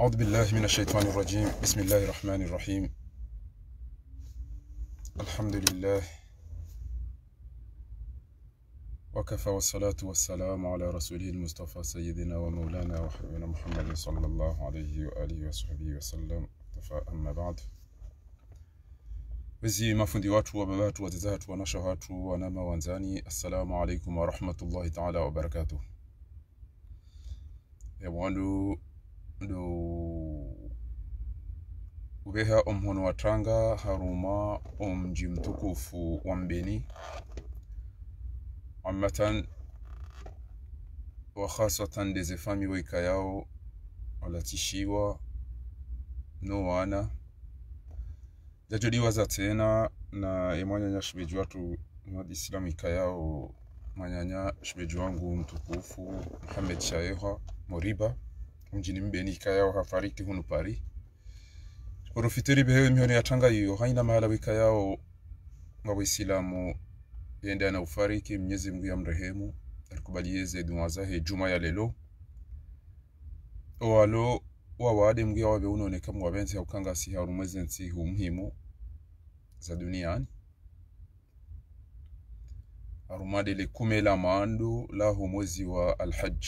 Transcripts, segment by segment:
أعوذ بالله من الشيطان الرجيم. بسم الله الرحمن الرحيم. الحمد لله وكفى والصلاة والسلام على رسوله المصطفى سيدنا ومولانا وحبيبنا محمد صلى الله عليه وآله وصحبه وسلم. أما بعد. Wezi mafundi watu wababa watu wazeza watu wanasha watu wanama wanzani assalamu alaikum warahmatullahi taala wabarakatuh yawandu ndo ubeha omhono watanga haruma omji mtukufu wa mbeni. Amatan wa khasatan deze fami weka yao walatishiwa no wana. Jajodiwaza tena na emwanyanya shibeji watu madislamu ika yao manyanya shibeji wangu mtukufu muhamed Shaeha Moriba mjini mbeni ika yao hafariki hunu pari orofiteri behewe mihoni yatanga iyo haina mahala wika yao waislamu yende ana ufariki Mwenyezi Mungu ya mrehemu alikubalieze dua zahe juma ya lelo. Walo mgu ya wabe unoneka mu wabenzi haukanga si urumweze nsi humhimu za duniani arumade le kume la maandu la humwezi wa alhaj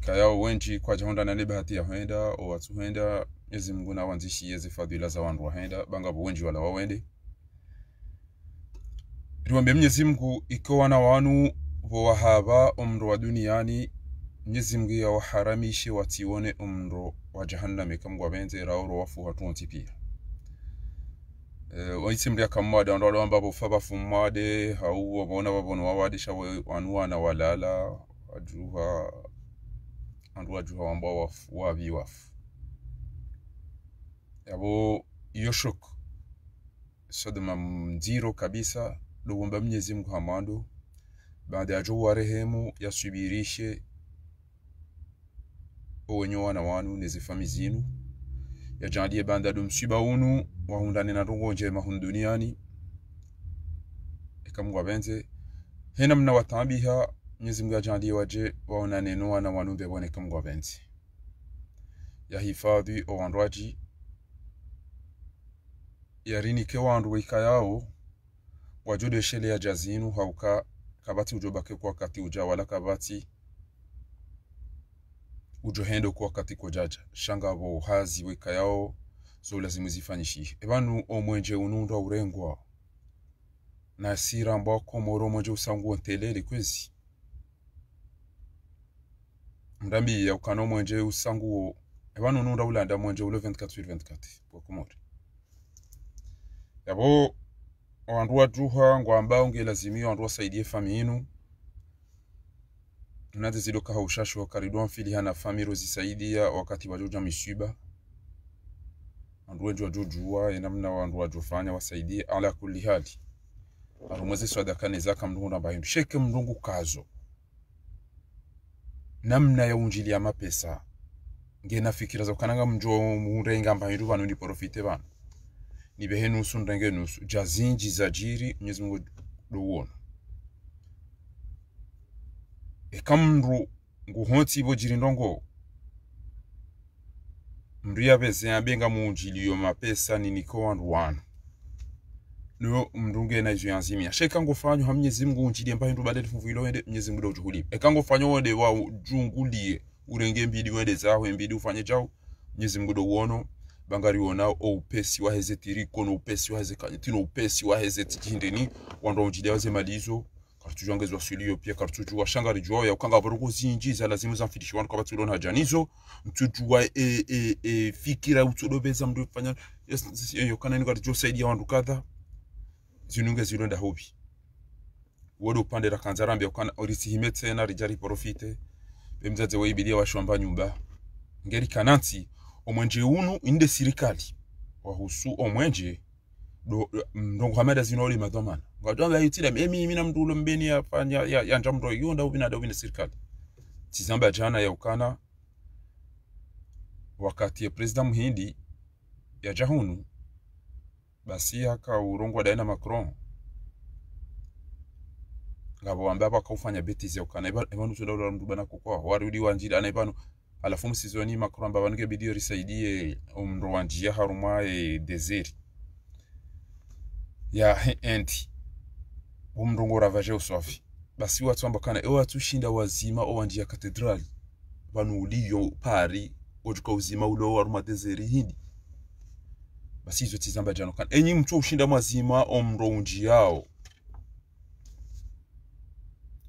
kayao wenji kwa jahonda na bahati ya henda o watu henda ezi Mungu na wanzishi ezi fadhila za wandu wa henda banga bo wenji wala wawende riwambe mnyezi mngu iko na wanu bo wahaba omro wa duniani mnyezi mngu yawaharamishe watione umro wa jahannami kam wabenze raoro wafu hatunti pia. Uh, waisimri akamada ndo wale ambao faba fumade hau wabona wabona wawadi shawe wanua na walala wajuha andu wajuha ambao wafu wabi wafu yabo yoshok sodoma mziro kabisa lugomba mnyezi Mungu hamando baada ya jua rehemu yasubirishe owenye wana wanu nezifami zinu. Yajalie banda dum msiba unu wahundane na ndongo njema duniani. Ikamu abenze. Hena mna watambiha Mwenyezi ajalie waje waonane no wana wanu bebone kamu wabenze yahifadhi owandwaji yarinike wandu wika yao wajude shele ya jazinu hauka kabati ujobake kwa kati uja wala kabati ujohendo kwa kati kojaja shanga bo hazi weka yao zo lazimu zifanyishi ebanu omwenje unundwa urengwa. Na sira mbako moro mwenje usangu ontelele kwezi mdambi ya ukano mwenje usangu ebanu nunda ulanda mwenje ulo 24 sur 24 kwa kumori. Yabo wandu wajuha ngwamba unge lazimio wandu wasaidie fami inu. Naze zidoka haushashi wakaridwa mfili hana famiro zisaidia wakati wajoja misiba. Wandu wenji wajojua enamna wandu wajofanya wasaidie ala kulli hali arumweze sadaka nezaka mndungu na bahindu sheke mndungu kazo namna ya unjili ya mapesa. Ngena fikira za kananga mjo murenga mbanyiru vanu ni profite ni nibehe nusu ndenge nusu. Jazinji zajiri Mwenyezi Mungu dowona ekamru nguhonti ibo jiri ndongo mndu benga mungu unjili yo mapesa niniko wandu wanu no mndu ngena izo yanzimia sheka ngofanyo ha mnyezi Mungu unjili mbaye ndu badeli fuvuilo wende Mwenyezi Mungu dojuhuli ekango fanyo wende wa jungulie urenge mbidi wende zao mbidi ufanye chao mnyezi Mungu do uono. Bangari wana o upesi wa heze riko no upesi wa heze tino upesi wa hezeti jindeni wando unjili waze malizo kartuju angezwa sulio pia kartuju wa shangari juwa ya ukanga barugo zinji za lazimu za mfidishi wanu kwa batu na mtuju wa e, e, e, fikira utulobeza mdu fanya. Yes, yo kana ni kartuju saidi ya wandu kadha zinunge zilonda hobi wodo upande la kanzarambi ukana orisi himete na rijari wa ibidia wa shamba nyumba. Ngeri kananti omwenje unu inde sirikali. Wahusu omwenje do ndongo hamada zinoli madhamana ngadwa yutile, mimi mina mndulo mbeni ya fanya ya, ya njamdo yonda ubina da ubina sirikali. Tizamba jana ya ukana wakati ya president muhindi ya jahunu basi haka urongwa daina macron. Ngabo wambe abakawufanya betizi yaukana ebanu tudawula mndu bana kukwa warudi wanjira ana ebanu alafu msizoni makuramba vange bidio risaidie umro wa njia haruma e desert ya enti. Umrongo ravaje uswafi basi watu amba kana ewa tushinda wazima o wanjia katedrali. Banu uliyo pari ojuka uzima ulo waruma deseri hindi basi izo tizamba jano kana enyi mtu ushinda mazima omro unjiyao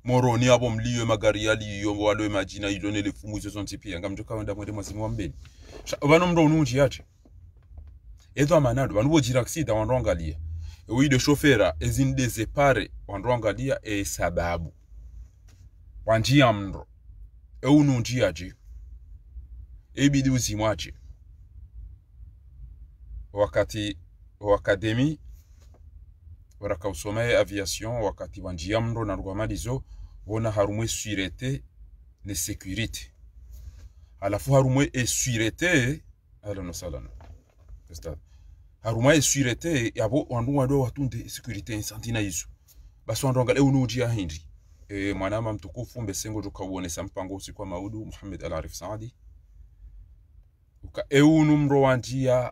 moroni abo mliyo magari yaliyo walo majina ilo nele fumu izo zonse pia mtu kawenda mwende mazima wambeni. Bano mro unji yate edo amanado vanu bojira ksida wanrongalia ide shofera ezinde zepare wanrongalia e sababu. Wanjia mro. Eununji aje ebidi uzimwache wakati wa akademi warakausomea aviation wakati wanjia mro na rwamalizo wona harumwe surete ne security. Alafu harumwe e surete alano salano Ustad. harumwe e surete yabo wandu wado watunde security insantina izo. Basi wandu angale unuji ya hindi. E, mwanama mtukufu mbesengo jukauonesa mpango usiku wa maudu Muhammad Al Arif Saadi. Uka eunu mro wanjia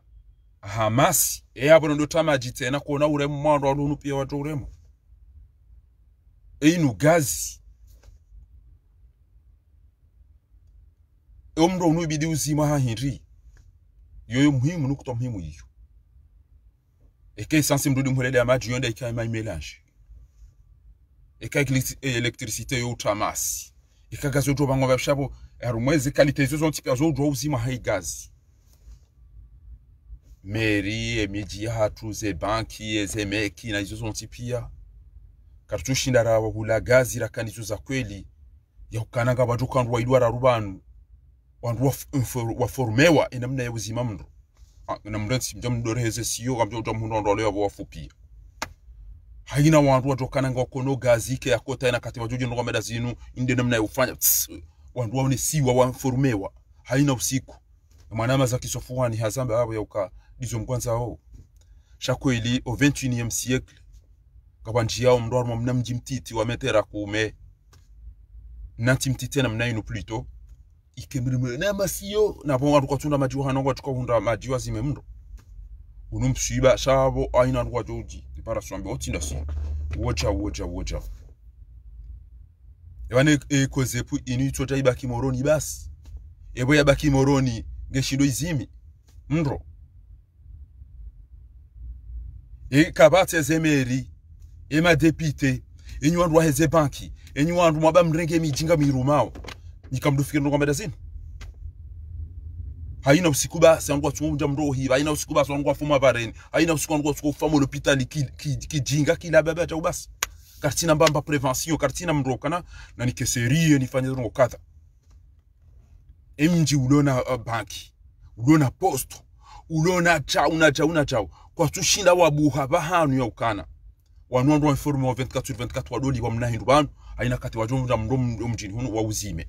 hamasi. Eyabo ndo tamaji tena kuona uremu mwando walunu pia watu uremu. Einu gazi omndo unubidi uzima ha hinri. Yoyo muhimu nukuta muhimu iyo. Eke sansi mrudi mhulele amaji yonda ika ima melange. Eka electri- electricité yo utamasi eka gazi yojo bangwa bashabo harumwezi kalite izo zonti pia zojo uzima ha gazi meri emiji banki zebanki ezemeki na izo zonti pia. Karitushinda rawa hula gazi rakani izo za kweli yakukananga bantu kandu waidwara rubanu. Wandu waf- mfor- waforumewa enamna ya uzima mndo Ah, na mrensi mja mdoreheze siyo kamja uta mhundo ndole wabo wafupia haina wandu watokananga wakono gazi ke yakota ina kati wajuji ndo meda zinu inde namna ya ufanya wandu waone siwa waforumewa haina usiku. Mwanama za kisofuani hazambe abo ya uka dizo mkwanza ho shakweli au 21e siècle. Kabanji yao mndo armo mna mji mtiti wa metera kume nanti mtiti na mnaino plutôt ikemrime na masiyo na bonga tukatunda majiwa hanongo tukahunda majiwa zime mndo unumsiba shabo aina rwa joji para swambe otinda si wocha wocha wocha yane e kozepu inu tota ibaki moroni basi ebo yabaki moroni ngeshindo izimi. Mndo e kabate zemeri emadepite madepite enyu wandu waheze banki enyuwandu mwaba mrenge mijinga mirumao. Nikamdufikira ndo kwambeda zini haina usiku basi angu atunja mro hiva haina usiku basi angu afuma bareni haina usiku angu usiku fama l'hôpital ki ki ki jinga kila baba ta basi kartina mbamba prevention kartina mro kana na nikeserie nifanye rongo kadha emji ulona uh, banki ulona posto ulona chau na chau kwa tushinda wabuha bahanu ya ukana. Wanwandu wa informe wa 24 sur 24 wadoli wa mnahindu bantu aina kati wajomja mdomo mjini wa uzime.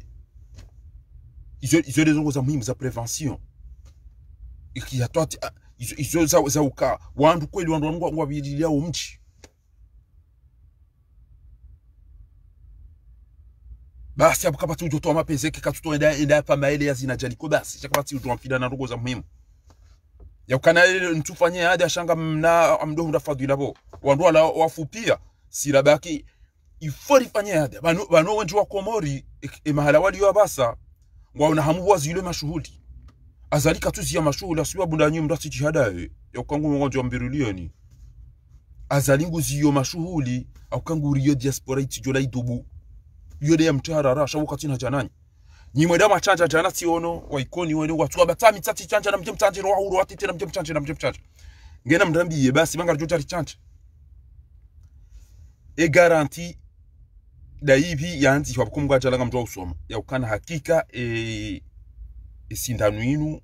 Izo izo lezo za muhimu za prevention. Ikiyatwati toti izo izo za, za uka wandu kweli wandu wangu wabilia umji basi abukapati kapati ujotoa mapenzi yake katutoa enda enda pa maele ya zinajali basi chakapati ujotoa mfida na rogo za muhimu ya ukana ile ntufanye hadi ashanga mna amdo hunda fadhila bo. Wandu ala wafupia sirabaki ifori fanye hadi. Banu banu wenji wa komori e, mahala wali wa basa hamu wa zile mashuhudi azalika tu zia mashuhudi asiwa bunda nyi mdasi jihada e. Ya ukangu wa mbirulioni. Azalingu ziyo mashuhuli au kangu riyo diaspora itijola idubu. Yode ya mtara rasha wakati na janani nyimwe dama chanja jana siono waikoni wene watu abatami tati chanja na mjem chanja wa huru atite na mjem chanja na mjem chanja. Ngena mdambi basi banga rjo tari chanja. E garanti da hivi yanzi kwa kumgwa jalanga mtu usoma. Ya ukana hakika e isindano inu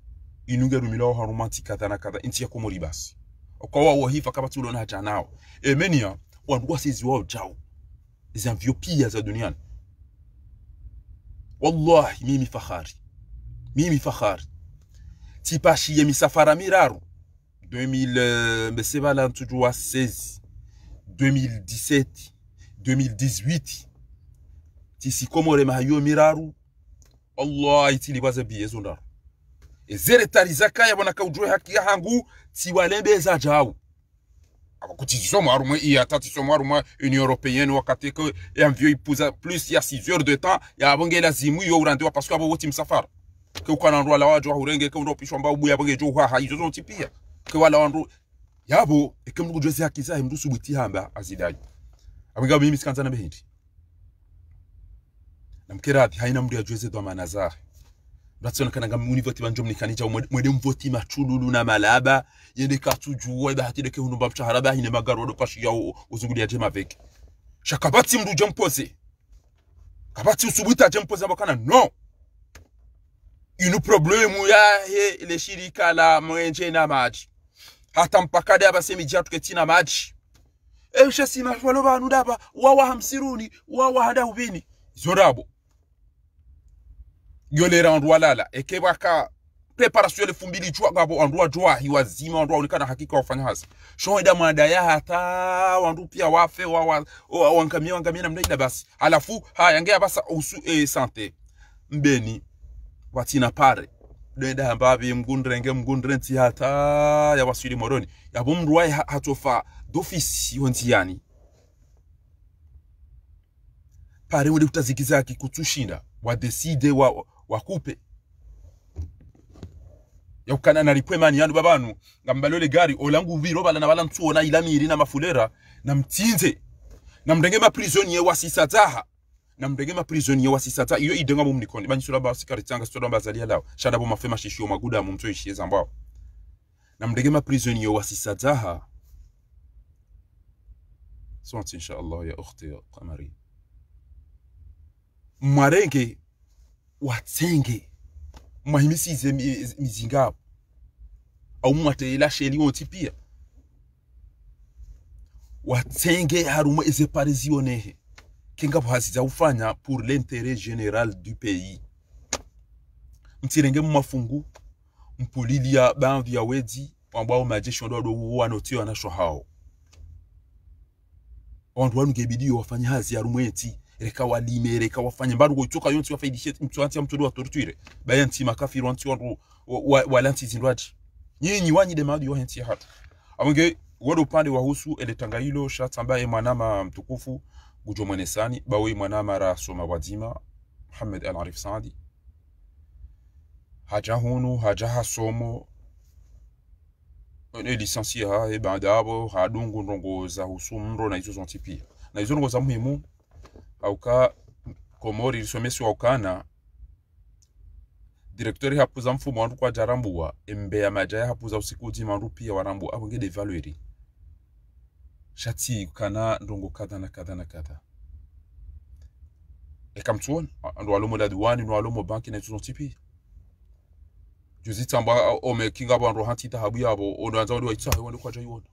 inunga rumilao harumati kadha na kadha inti ya komori basi. Kwa wao hifa kama tulo na nao e menia wandu sezi wao jao. Zanvyo pia za duniani wallahi mimi fahari mimi fahari tipashiye misafara miraru 2000 mbeseba la tujua 16 2017 2018 tisikomore mahayo miraru allah itili baze biyezo ndaro ezere tarizaka yabona kaujwe haki ya hangu tiwalembeza jawu kuti tisomo harumwe iya ta tisomo harumwe union européenne wakati ko yamvyo ipuza plus ya 6 heures de temps yabongela zimu yo urandiwa parce que abo woti msafara ke ukana ndo ala wajwa hurenge ke ndo pishwa mbao buya bonge jo ha hizo zonti pia ke wala wandu yabo eke mndu jwezi haki zahe mndu subuti hamba azidai. Abinga mimi sikanza na behindi namkerati haina mndu yajweze dhamana zahe mratsionekana nga muni voti banjo mnikanija mwede mvoti machululu na malaba. Yende katujua bahati hunu hunumba mchahara bahine magaro do pashi ya uzunguli ya jema veke shakabati mdu jempoze. Kabati usubuta jempoze ambakana no. Inu problemu ya he ile shirika la mwenje na maji. Hata mpaka daba semi jatu ketina maji. Eshe sima walo banu daba wawa hamsiruni wawa hada ubini zorabo yolera lala walala ekebaka preparation yole fumbili jua gabo andu ajua hiwazima ndwa onekana hakika wafanya hasi shoida mada ya hata wandu pia wafe wa wa wa- wangamia wangamia namna ile basi. Alafu haya ngea basa usu e sante. Mbeni watina pare. Denda ambabi mgundrenge mgundrenti hata ya wasuri moroni. Yabo mruai ha- hatofa dofisi wontiani pare wode utazikizaki kutushinda. Wadeside wa, wakupe. Yakukanana lipo emani yandu babanu ngambalole ngamba lole gari bala obalana balantsuona ilamiri na mafulera na mtinze na mdenge namtinze namndenge maprisonier wasisataha namndenge maprisonier wasisata iyo idenga mumnikondi banyisula basikari tsanga sitola bazalia lao shada bo mafema shishio maguda mu mumtso ishiye zambao. Namndenge maprisonier wasisataha sonti inshallah ya ukhti qamari. Marenge watsenge mwahimisize mizinga mizingabo au mwatelashe wonti pia. Watsenge harumwe ezeparezionehe kengapo haziza ufanya pour l'intérêt général du pays. Mtirenge mumafungu mpulilia bandhi ya wedi ambao majeshi ndo wanotiwa na shohao wantu wanu ngebidi wafanye hazi harumweti reka walime reka wafanye. Mbarugo goitoka yonti wafaidishe mtu anti mtu wa torture bayanti makafiri wanti wantu walanti zindwaji nyinyi wanyi de madi yohenti hatu. Amonge wodo upande wa husu ele tangahilo shata ambaye mwanama mtukufu gujo mwenesani bawe mwanama ra soma wadima Muhammad al Arif Saadi. Haja hunu haja hasomo licencié ha e bandabo abo hadungu ndongo za husu mro na hizo zonti na hizo ndongo za muhimu auka komori lisomesi waukana direktori hapuza mfumo wandu kwa jarambua. Embe ya majaya hapuza usiku di mandu pia warambu abonge de valueri shati kana ndongo kadha na kadha na kadha. Ekamtuon andu alomo la diwani no alomo banki na hizo tipi juzi tamba ome kinga bandu hanti tahabu yabo. Ondo anza wadi waitsa wandi kwa jayi wondo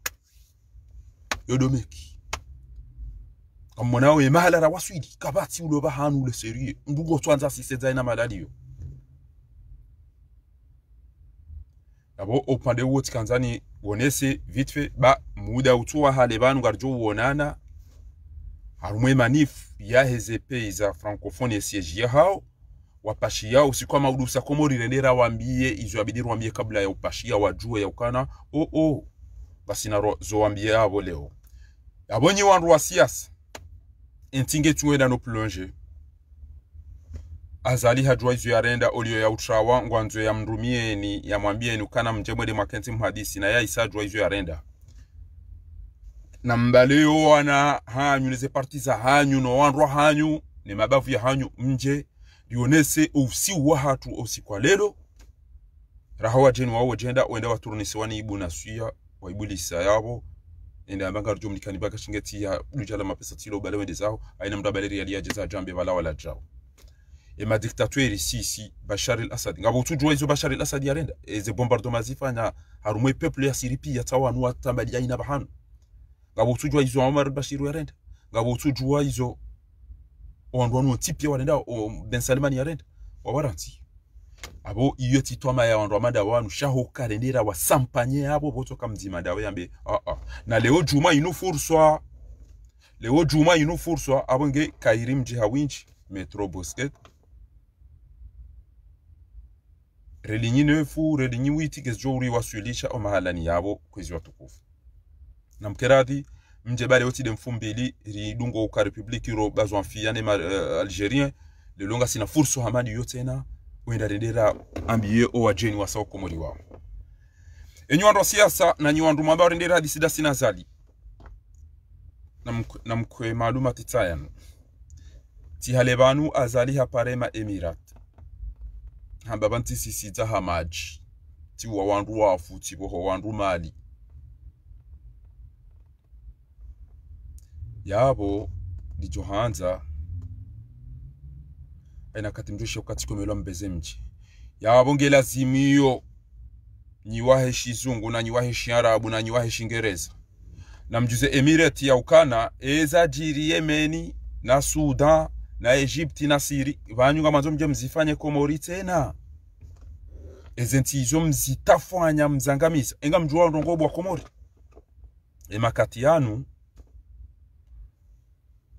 yodomeki kamona we mahala ra waswidi kabati ulo ba hanu le serie ndugo twanza sise zaina malaliyo abo upande wote kanzani wonese vitwe ba muda utuwa hale banu garjo wonana harumwe manif ya hezepe za francophone siege ya hao. Wapashia kwa maudu sa komori rendera wambie izo abidiru wambie kabla ya upashia wajue ya ukana o o basi na ro- zo wambie abo leo. Yabonyi wandu wa siasa entinge tuwe no plonge. Azali hajua ya yarenda olio ya utrawa ngwanzo ya mrumieni ya mwambieni ukana mjemwede makenti mhadisi na ya isajua izo yarenda na mbaleo wana hanyu neze parti za hanyu no wandwa hanyu ni mabavu ya hanyu mje lionese usi wa hatu usikwa lelo raha wajeni wawo jenda wenda waturunisi wani ibu nasuya waibu lisa yabo ende banga rjo mnikani baka shingeti ya lujala mapesa tilo bale wende zao aina mda baleri yali ajeza jambe wala wala jao. E ma dictatoire ici ici Bashar al-Assad ngabo tujua izo Bashar al-Assad yarenda eze bombardement zifanya harumwe peuple ya Siripi ya tawa nuwa tambali ya ina bahanu. Ngabo tujua izo Omar al-Bashir yarenda ngabo tujua izo wandu wanu tipia warenda Ben Salman yarenda wabaranti abo iyo titwama ya wandu amanda wanu shaho wa sampanye abo botoka mzima dawe yambe. Ah ah. Na leo juma inu furswa leo juma inu furswa abo nge kairim jihawinchi metro bosket relinyi nefu relinyi witi gezjouri wasuilisha o mahalani yabo kwezi watukufu. Na mkeradi mje bale oti de mfumbili ridungo ka republiki ro bazwa ma uh, algerien. Lelonga sina furso hamani yote na wenda rendera ambiye o wajeni wa sawo komori wao. Enyu wandu wa siasa na nyu wandu mamba rendera hadisi da sina zali na mkwe, na mkwe maaluma titayanu. Tihale banu azali haparema emirat. Hamba sisiza hamaji tiwa wandu wafu tiboho wandu mali. Yabo lijohanza aina kati mjoshe wakati komelwa mbeze mji yabo lazimio nyiwahe shizungu na nyiwahe shiarabu na nyiwahe shingereza. Na mjuze emirati ya ukana eza jiri yemeni na sudan na egypti na siri vanyunga manzo mje mzifanye komori tena. Eze izo mzitafanya mzangamiza. Enga mjua ndongo bwa komori. Emakati yanu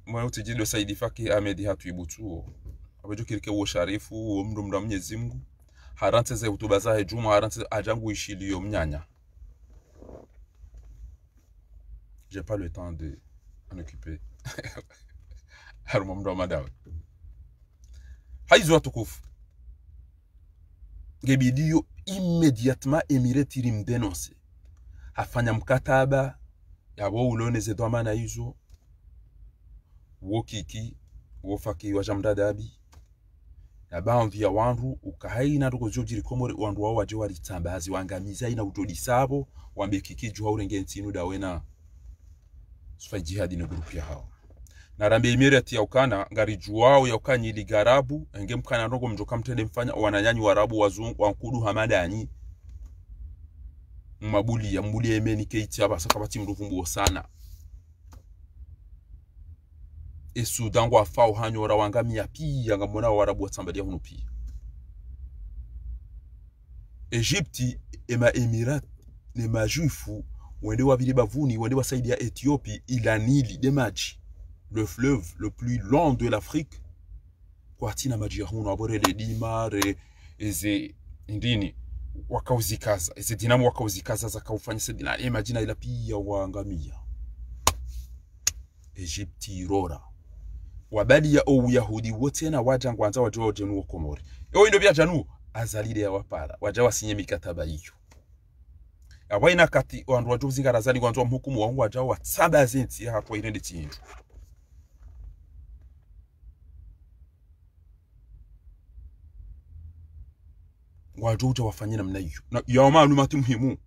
mwana utijido saidi faki amedi hatu ibutuo abejo kirike wo sharifu wo mndo mda mnyezi Mungu. Harante ze hutuba zahe juma harante ajangu ishiliyo mnyanya. J'ai pas le temps de en occuper. Haruma mdo madawe haizo watukufu. Ngebidiyo immédiatement emirati rimdenonse hafanya mkataba yabo uloneze dwamana hizo. Wo kiki wo faki wa jamdadabi na baadhi ya wandu ukahaina ndoko zojiri komore wandu wao waje walitambazi wangamiza ina utodi sabo wambe kiki jua urenge ntinu dawena sufa jihadi ne grupu ya hao. Na rambe imere ati ya ukana ngari juwao ya ukanyi ligarabu enge mkana ndoko mjoka mtende mfanya wananyanyi warabu wazungu wankudu hamadani mabuli ya mbuli emeni keiti aba sakabati mruvumbu sana esudan dangwa fa uhanyora wangamia pia ngamona warabu atsambadia huno pia egypti ema emirat ne majuifu wende wabili bavuni wende wasaidia ethiopie ila nili de maji le fleuve le plus long de l'afrique kwa tina maji ya huno aborele dimare eze ndini wakauzikaza eze dinamu wakauzikaza zakaufanyisa dina e majina ila pia waangamia egypti rora wabali ya ou yahudi wote na waja ngwanza wa wa jenu komori. Yo ndo bya janu azalile ya wapara waja wasinye mikataba hiyo abaina kati wandu wajo zingara zali ngwanza mhukumu wangu wa tsaba zinti ya kwa irende tinju wajo uja wafanyina namna hiyo na ya maalumati muhimu.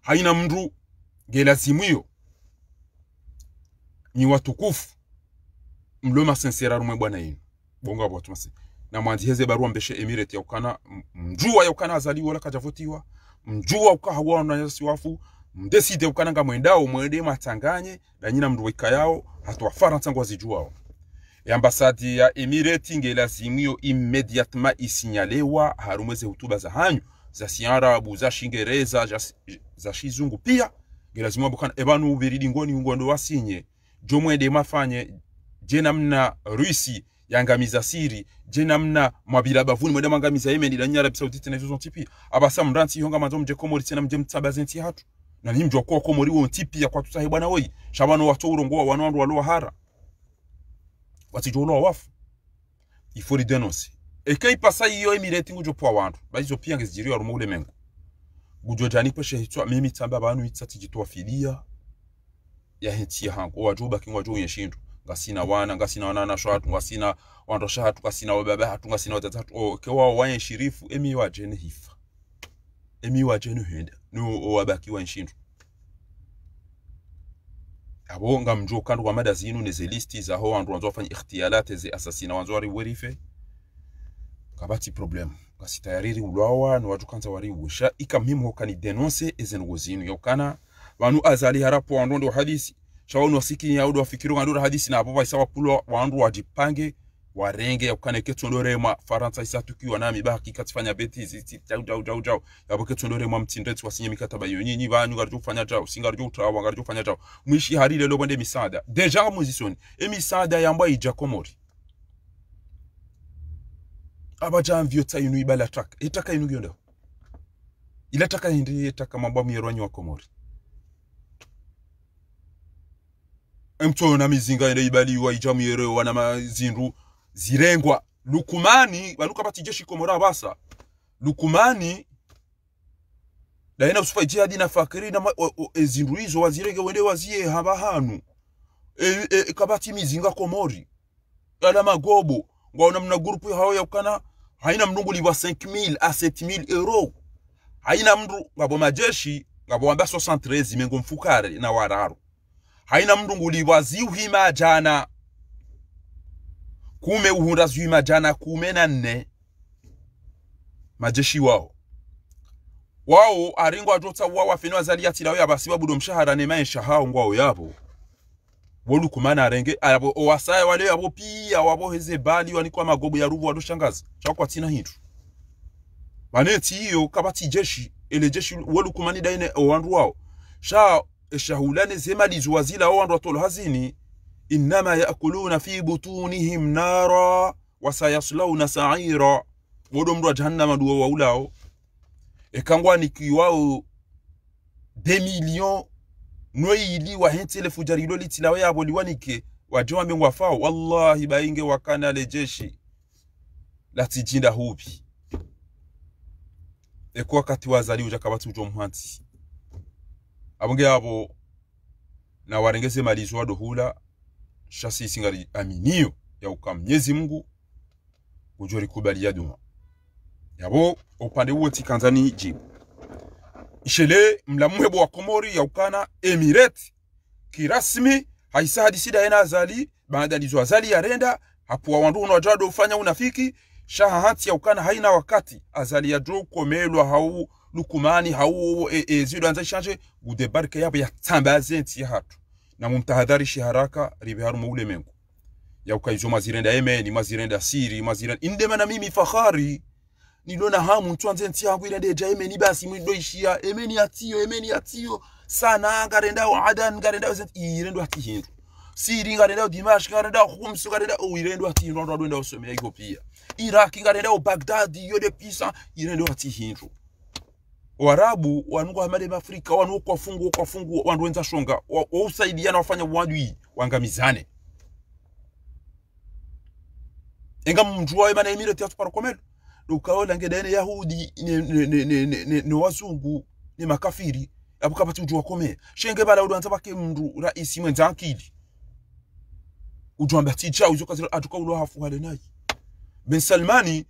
Haina mndu ngelazimu hiyo ni watukufu mloma sensera rumwe bwana yenu. Bonga bwatu mase na mwanzi heze barua mbeshe emirate ya ukana mjua ya ukana azaliwa wala kajavotiwa mjua ukahawa na yasi wafu mdeside ukana nga mwendao mwende matanganye na nyina mndu yao hatu wafara ntangu e ambasadi ya emirate ngelazimio immédiatement isinyalewa harumweze hutuba za hanyu za siarabu za shingereza za, za shizungu pia. Ngelazimio bukana ebanu ubiridi ngoni ngondo wasinye jomwende mafanye je namna rusi yangamiza siri je namna mwabira bavuni mwenda yemen ila nyara saudite na vizon tipi. Abasa mranti yonga manzo mje komori tena mje mtabazenti hatu. Na ni mjo kwa komori wo tipi ya kwa tutahe bwana woi. Shabano watu urongo wa wanandu walo hara watijolo wafu. Ifori denonce e kai pasa iyo emireti ngujo po wandu. Bazo pia ngezijiri wa rumule mengo gujo jani peshe hitwa mimi tamba banu itsa jitwa fidia. Ya henti hango wajuba kingwa jo yeshindu ngasina wana ngasina wana na shatu ngasina wando shatu ngasina wababa hatu ngasina watata hatu o kewa wanye shirifu emi wa jene hifa. Emi wa jene henda no o wabaki wa nshindu. Abo nga mjo kandu wa mada zinu neze listi za ho wandu wanzo fanya ikhtialate ze asasina wanzo wari werife. Kabati problem. Ngasitayariri ulwawa ni watu kanza wari wusha ikamhimu hokani denonse ezen wozinu yokana wanu azali harapo wandu ndo hadisi shawanu wasiki ya udo wafikiru ngandura hadisi na apopa isawa wa wandu wajipange warenge yakukane ketondore mwa faransa isa tuki wa nami baki katifanya tifanya beti ziti jau jau jau jau. Yabo ketondore mwa mtindeti wasinye mikataba yo nyinyi banyu garjo kufanya jau singarjo utawa garjo kufanya jau. Mwishi harile lo bande misada. Deja muzisoni e misada yamba ija komori. Abaja mvyo ta inu ibala traka etaka inu gyondo? Ilataka hindi taka mambo mierwanyi wa komori mto na mizinga ende ibaliwa ijamu mierewa na mazindu zirengwa. Lukumani baluka bati jeshi komora basa lukumani daina usufa jihadi na fakiri na ezindu izo wazirege wende wazie haba hanu e, e, kabati mizinga komori. Ala magobo ngwaona mna grupu hao ya ukana haina mnungu liwa 5000 a 7000 euro. Haina mndu ngabo majeshi ngabo wamba 73 mengo mfukare na wararu haina mndu nguliwa ziuhima jana kume uhunda ziuhima jana kume na nne. Majeshi wao. Wao aringo adota wao afenwa zali yatirawo yabasiba budo mshahara ne maisha hao ngwao yabo. Wolu kumana arenge abo owasaya wale abo pia wabo heze bali wanikwa magobu ya ruvu wadoshangaza chakwa tina hitu maneti hiyo kabati jeshi ele jeshi wolu kumani daine owandu wao. Sha shahulane zemalizu wazila ndo watolo hazini. Innama yakuluna fi butunihim nara wasayaslawna sa'ira. Wodo mndu wa jahannama duwo waulao ekangwa nikiwao 2 millions noyili wahentele fujarilo litilawe yabo liwanike wajowa mengwa fao. Wallahi bainge wakana le jeshi. Latijinda hubi. Eko wakati wazali uja kabati ujo mhanti abonge abo na warengese malizo wado hula shasi isingari aminio ya uka mnyezi mungu kubali ya duma. Yabo upande uwe tikanzani jibu ishele mlamwebo wa komori ya ukana emirate kirasmi haisa hadisida ena azali baada lizo azali yarenda hapo wandu unajado ufanya unafiki shaha hati ya ukana haina wakati azali ya dro komelwa hau lukumani hau e, e, anza shanje gudebarke yabo ya tambaze nti hatu. Na mumtahadharishi haraka ribe haru maule mengu ya ukaizo mazirenda yemeni mazirenda siri mazirenda indema na mimi fahari. Nilona hamu ntwanze nti yangu ile ndeja emeni basi mwidoishia emeni atiyo emeni atiyo sana ngarenda adan ngarenda zent irendo ati hindu siri ngarenda dimash ngarenda khums ngarenda o irendo ati hindu ndo ndo somera Ethiopia iraki ngarenda Baghdad yo de pisa. Irendo ati hindu Warabu wanuko hamale Afrika wanu kwa fungu kwa fungu wandu wenza shonga wa- wausaidiana wafanya wadui wangamizane enga mjua imana emire tiatu parakomelo ukaola ngedene yahudi ne, ne, ne, ne, ne, ne, ne wazungu ne makafiri abo kabati ujua kome. Shenge bala udanza bake mndu raisi mwenza akili. Ujua mbati cha uzo kazira atuka ulo hafu wale nayi Ben Salmani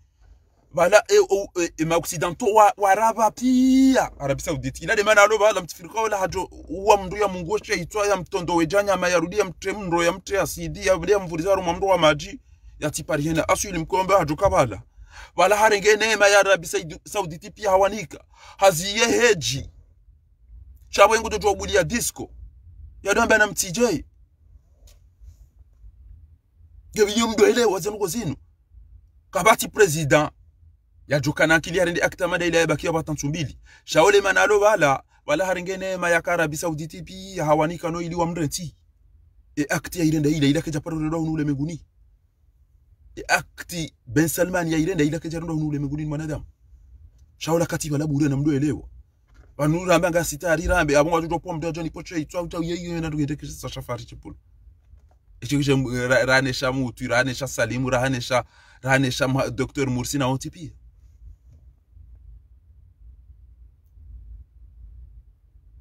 bala e, o, e, e ma occidentaux wa waraba pia. Arabi Saoudite. Ila de mana alo bala mtifirika wala hajo uwa mndu ya mungu she itwa ya mtondo wejanya ma ya mtre mndo ya mtre asidi ya blia mvuriza ro mndo wa maji. Ya tipari hena asu ili mkombe hajo kabala. Wala harenge neema ya Arabi Saudi- Sauditi pia hawanika. Haziye heji. Chabwe ngudo jwabulia disco. Yadomba na mtijei gebinyo mdo ele wazanuko zinu kabati president yajukana akili harende aktamada ile yabakia batantu mbili shaole manalo wala wala harenge neema ya Arabi Sauditi pia hawanika no ili wa mreti. E akti ya irenda ile ile keja paro ndo ule meguni. E akti Ben Salman ya irenda ila keja ndo ule meguni mwanadamu. Shaula katiba la bure na mdo elewa. Vanhu rambe angasitari rambe avo ngatotopuwa mutu wacho nipoche itswa kuti uyeiyena ndikuendekesesa shafari chipulu icho kiche ranesha mutu ranesha salimu ranesha ranesha ma- dr mursi naoti pia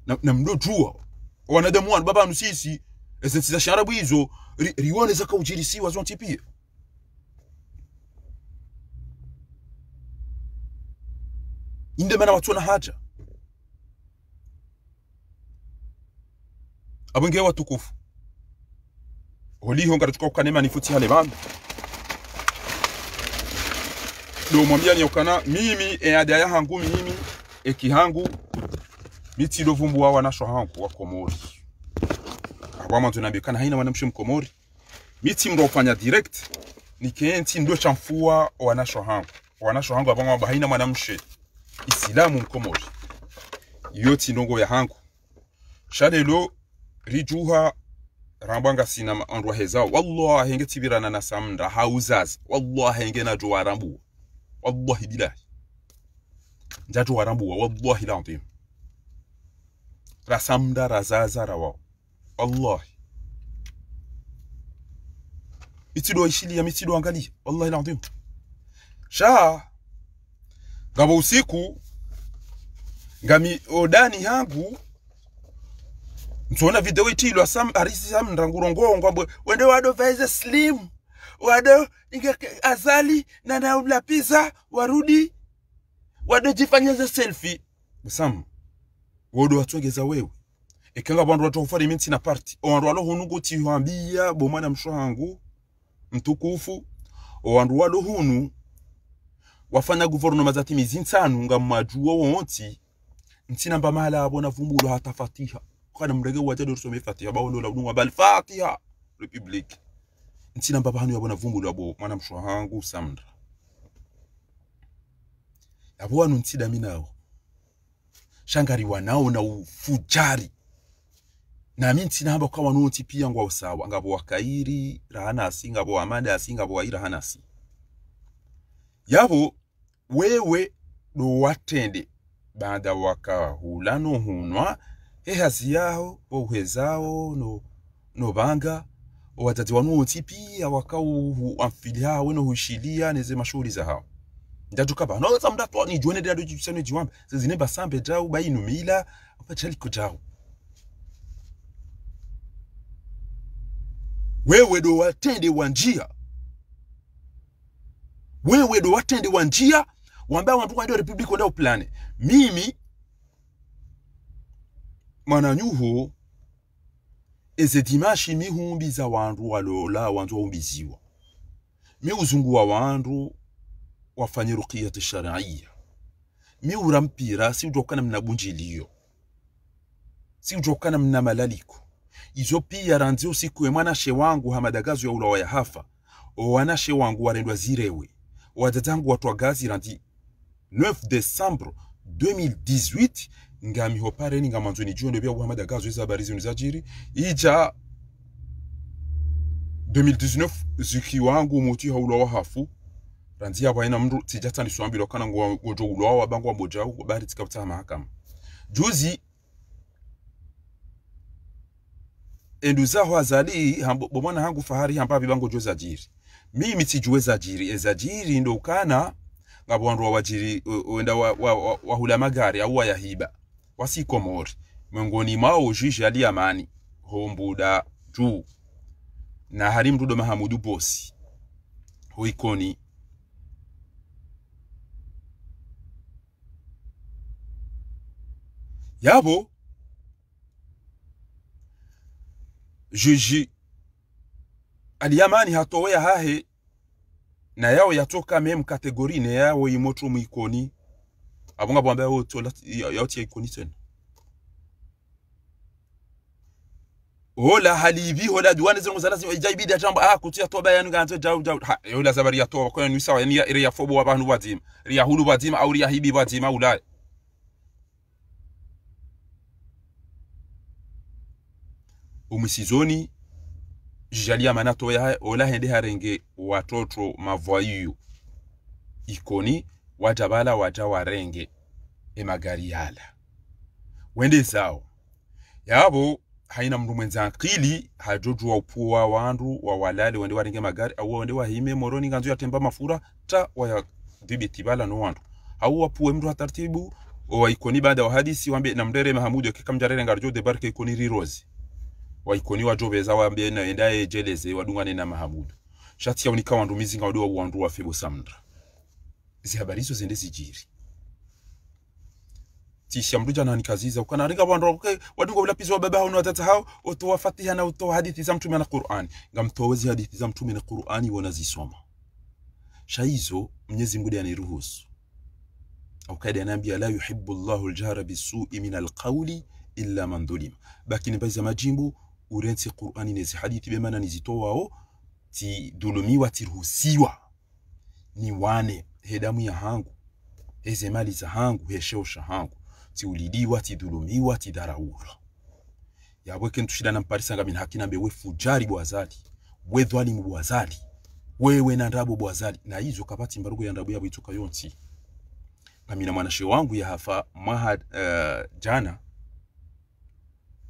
na, na mdotua wanadamu wanu babanu sisi esensi za sharabu hizo ri- zonti pia indemana watu na haja. Abonge watukufu. Holiho ngatuka ukanema nifuti hale bambi do mwambia nyokana mimi eada hangu mimi ekihangu miti dovumbu wa wanasho hangu wa komori. Abama kana haina wanamshi mkomori. Miti mndo ufanya direct ni kenti ndo chamfua wanasho hangu wanasho hangu abama ba haina mwanamshe isilamu mkomori. Yoti ndongo ya hangu. Shalelo rijuha rambwanga sina andwa heza. Wallahi henge tibirana na samnda hauzaz wallahi na juwa rambu wallahi bilahi. Njatu warambu wa wallahi lazim rasamda razaza rawa. Wallahi. Mitido ishilia mitido angalia. Wallahi alazim. Sha ngabo usiku ngami odani hangu ntona video itilwa sam arisi sam ndangurongo wende wado vaize slim wado inge azali na naula pizza warudi wado jifanyeze selfie. Sam wodo watwegeza wewe. Ekanga bandu watu ofari minti na party. Owandu walo hunu guti hambia bomana mshwangu mtukufu. Owandu walo hunu wafanya guvernoma za timizi nsanu nga mwajuo wonti ntina mba mahala abona vumbulo hata fatiha. Kana mrege waje rusome some fatiha. Bawo la udunwa bal fatiha. Republic. Ntina mba bahanu yabona vumbulo abo. Mwana mshwangu samra. Abo wanu ntida minao shangari wanao na ufujari na minti namba kwa wanoti pia ngwa usawa. Ngabo wakairi rahana asi ngabo amanda asi ngabo waira hanasi yabo wewe do watende. Baada wakahula nohunwa ehasi yaho bohwezao no no banga. Watati wanoti pia wakau amfili hawe nohushilia neze mashughuli za hao ndatuka ba. No zamda to ni jone dadu jisene jiwamba zine basambe jau bainu mila. Apachali kujao wewe do watende wanjia wewe do watende wa njia. Wambia wantu ndio republic uplane. Plane mimi mwananyuho eze dimashi mihumbi za wandu walola wandu waumbiziwa mi uzungu wa wandu wafanye ruqiyati shar'iyya mi ura mpira si utokana mna bunjilio si utokana mna malaliko. Izo pia ranzio siku mwana she wangu hamadagazo ya ulawa ya hafa wana she wangu warendwa zirewe. Wadadangu watu gazi randi 9 Desembre 2018 ngami pare ni ngamanzo ni juo bya Muhammad gazo za habari zinu zajiri ija 2019 ziki wangu muti haula wa hafu kwa ina mndu tijata ni swambi lokana ngo gojo ulo wa bangu moja au bari utaha mahakama. Juzi enduza huwa azali hambo hangu fahari hamba bibango jo zajiri. Mimi tijue zajiri, e ezajiri ndo ukana ngabo wandu wajiri wenda wahula wa, wa, wa magari au wayahiba wasikomori miongoni mwao jiji ali amani. Hombuda juu. Na hari mdudo mahamudu bosi. Hoikoni yabo? Jiji aliyamani hatoweya hahe na yao yatoka mem kategori ne yao imoto mwikoni. Abonga bwamba yao tola yao tia ikoni tena. Hola halivi hola duwane zengo za lazima ijaibidi atambo ah kutia toba yani ganzo jau jau hola zabari ya toba kwa ni sawa yani ya ya fobo abantu iri ya hulu wadim au ria hibi bazima ulai umisizoni jalia manato ya ola hende harenge watoto mavwayu ikoni watabala wata warenge emagari yala. Wende zao. Yabo haina mndu mwenza akili hajojua upua wandu wa walale wende warenge magari au wende wahime moroni nganzo ya temba mafura ta waya dhibiti bala no wandu. Au wapuwe mndu hatartibu wa ikoni baada wa hadisi wambe na mdere mahamudu kikamjarere ngarjo de barke ikoni rirozi waikoni wajoveza wambie na endaye jeleze wadungane na mahamudu. Shati yaonika wandu mizinga wadua wandu wa febo samndra. Zi habari hizo zende zijiri. Tisha mruja na nikaziza ukana ringa wandu okay, wadunga pizu wa baba hao na watata hao utoa fatiha na utoa hadithi za mtume na Qur'an ngamtowezi hadithi za mtume na Qur'ani wanazisoma shaizo Mwenyezi Mungu aniruhusu. Au kaida anaambia la yuhibbu Allahu al-jahra bisu'i min alqauli illa man dhulima. Bakini baza majimbo urensi Qur'ani nezi hadithi be maana nizitowao ti dhulumiwa tiruhusiwa ni wane hedamu ya hangu heze mali za hangu hesheosha hangu. Ti ulidiwa ti dhulumiwa ti daraura yabweke ntushida na mparisa ngami hakina mbe we fujari bwazali we dhalimu bwazali wewe na ndabo bwazali na hizo kapati mbarugo ya ndabo yabo itoka yonti. Amina mwanashe wangu ya hafa maha uh, jana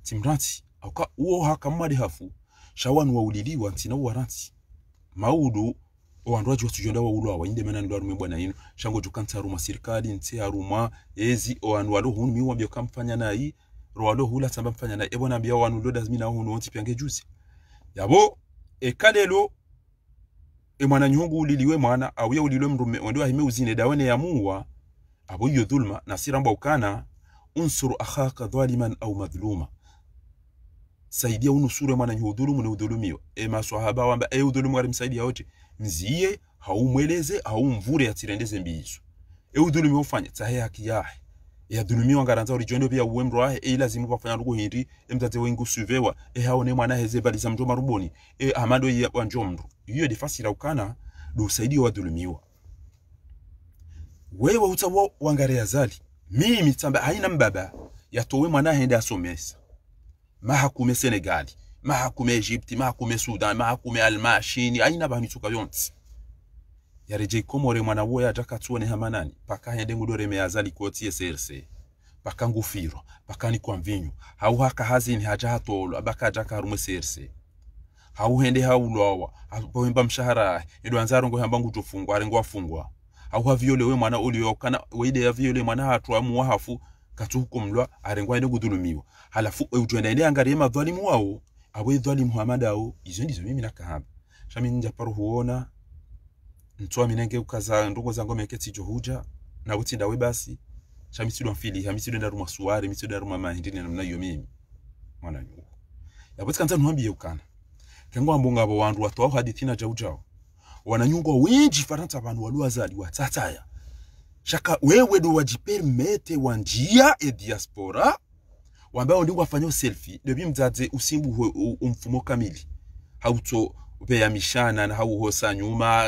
timranti auka uo haka mwadi hafu. Shawanu wauliliwa ntina waranti maudu owandu tujonda watujonda wa inde mena ndo arume bwana ino shango jukanta aruma sirikali nti aruma ezi. Owandu walo hunu miwa mbio kamfanya nayi rwalo hula tamba mfanya na ebona mbia wanu loda zmina hunu onti pyange juzi. Yabo ekalelo emwana nyungu uliliwe mwana auye uliliwe mrume wendo hime uzine dawene ya muwa. Abo iyo dhulma nasiramba ukana unsuru akhaka dhaliman au madhluma saidia unusure mwana nyudhulumu na udhulumiwa. E maswahaba wamba e udhulumu wari msaidia wote. Mziye haumweleze haumvure atirendeze mbizo e udhulumiwa ufanye tahe haki yahe. Ya dhulumiwa ngaranza urijondo pia uwe ahe e lazimu pafanya rugo hindi e mtate wengu suvewa. E haone mwana heze bali za mjo ruboni. E amado ya wanjo hiyo defasi la ukana do usaidia wadhulumiwa wewe utawa wangare yazali mimi tamba haina mbaba. Yatowe mwana hende asomesa mahakume senegali mahakume egypti mahakume sudan mahakume almashini aina banituka yonsi yareje ikomore mwana wo yataka tuone hamanani paka hende ngudore yazali koti SRC paka ngufiro paka ni kwa mvinyo. Hau haka hazini haja hatolo abaka jaka harume SRC hau hende haulwawa hapohemba mshahara edo anzaro ngo hamba ngutofungwa arengo afungwa. Hau haviole we mwana uliokana weide yaviole mwana hatu muwa hafu katuhukumlwa arengwa ende kudhulumiwa halafu utwenda ende angalie madhalimu wao awe dhalimu hamada au izo ndizo mimi nakahamba shami nja paru huona ntwa minenge ukaza ndugo zangu meketi johuja na uti ndawe basi. Shami sido mfili hami sido ndaruma suwari mi sido ndaruma mahindini na hiyo mimi. Mwana nyuko yabutika nza nwambiye ukana. Kengo ambonga abo wandu watwa hadithina jaujao wananyungwa wenji faranta abantu waluazali watataya shaka wewe ndo wajipermete wa njia e diaspora wambao ndi wafanya selfie. Debi bimzadze usimbu umfumo kamili. Hauto beya mishana na hau hosa nyuma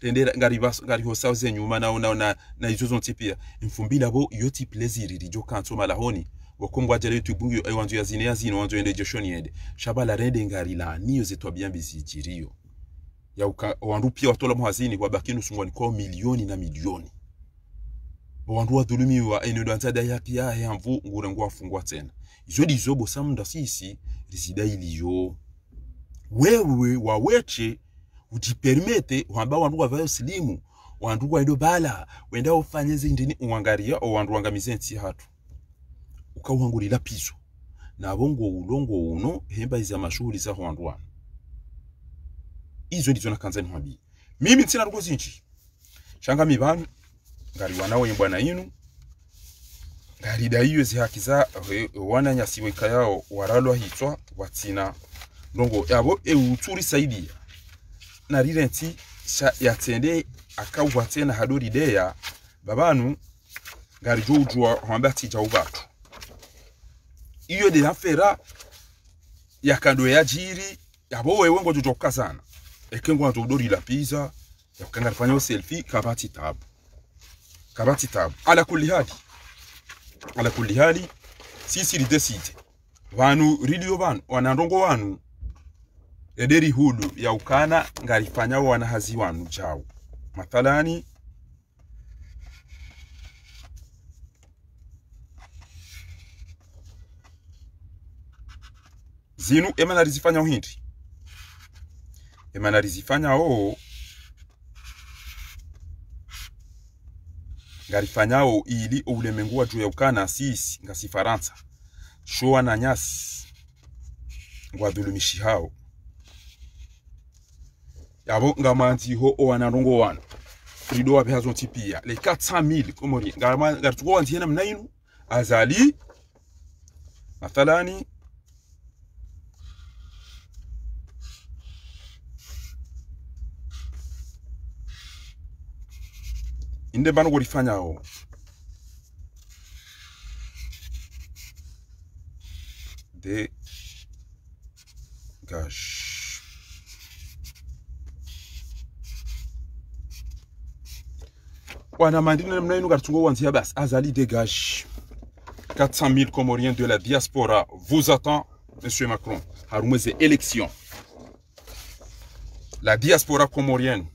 tendera ngari bas ngari hosa ze nyuma na na na, na izo zonti pia. Mfumbila bo yoti plaisir rijo kanto malahoni. Wakongwa jere youtube yo anzu ya zine ya zine anzu ende joshoni ende shabala rende ngari la niyo zetwa bien bizijirio ya uka, wandu pia watola muhazini bakinu sungwani kwa milioni na milioni wandu wadhulumiwa ene anzada yapi yahe amvu ngure ngwa fungwa tena. Izo ndizo bosa munda sisi rizida iliyo wewe waweche ujipermete wamba wandu wavayo silimu wandu waendo bala wenda ufanye zindini uangaria o wandu wangamize nti hatu. Ukawangulila pizo. Nabo ngo ulongo uno hemba iza mashuhuri za wandu wana izo ndizo nakanza nimwambie mimi ntina rugo zinchi shanga mibanu ngari wanawe bwana inu ngari da iyo zihakiza wana nyasiweka yao waralwa hitwa watina ndongo yabo e saidia na rire nti yatende akawwa tena hadori deya babanu ngari jojua hwamba tija ubatu. Iyo de afera yakando ya jiri yabo wewe ngo dori la pizza yakanga fanya selfie kabati tabu kabati tabu ala kulli hali ala kulli hali sisi lideside vanu ridio vanu wanandongo wanu ederi hudu ya ukana ngarifanya wana hazi wanu chao mathalani zinu emana rizifanya uhindi. Emana rizifanya oo ngarifanyao ili ulemengu wa juu ya ukana sisi ngasi faransa shoa na nyasi ngwadhulumishi hao yabo ngamanziho owanarongo wano rido wa bihazo tipia le 400000 komori ngama ngartuko wantiena mnainu azali mathalani inde bano golifanyao de gage wana mandine namna inu gartungo wanzia bas azali dégage 400 000 Comoriens de la diaspora. Vous attend monsieur Macron harumweze élection. La diaspora comorienne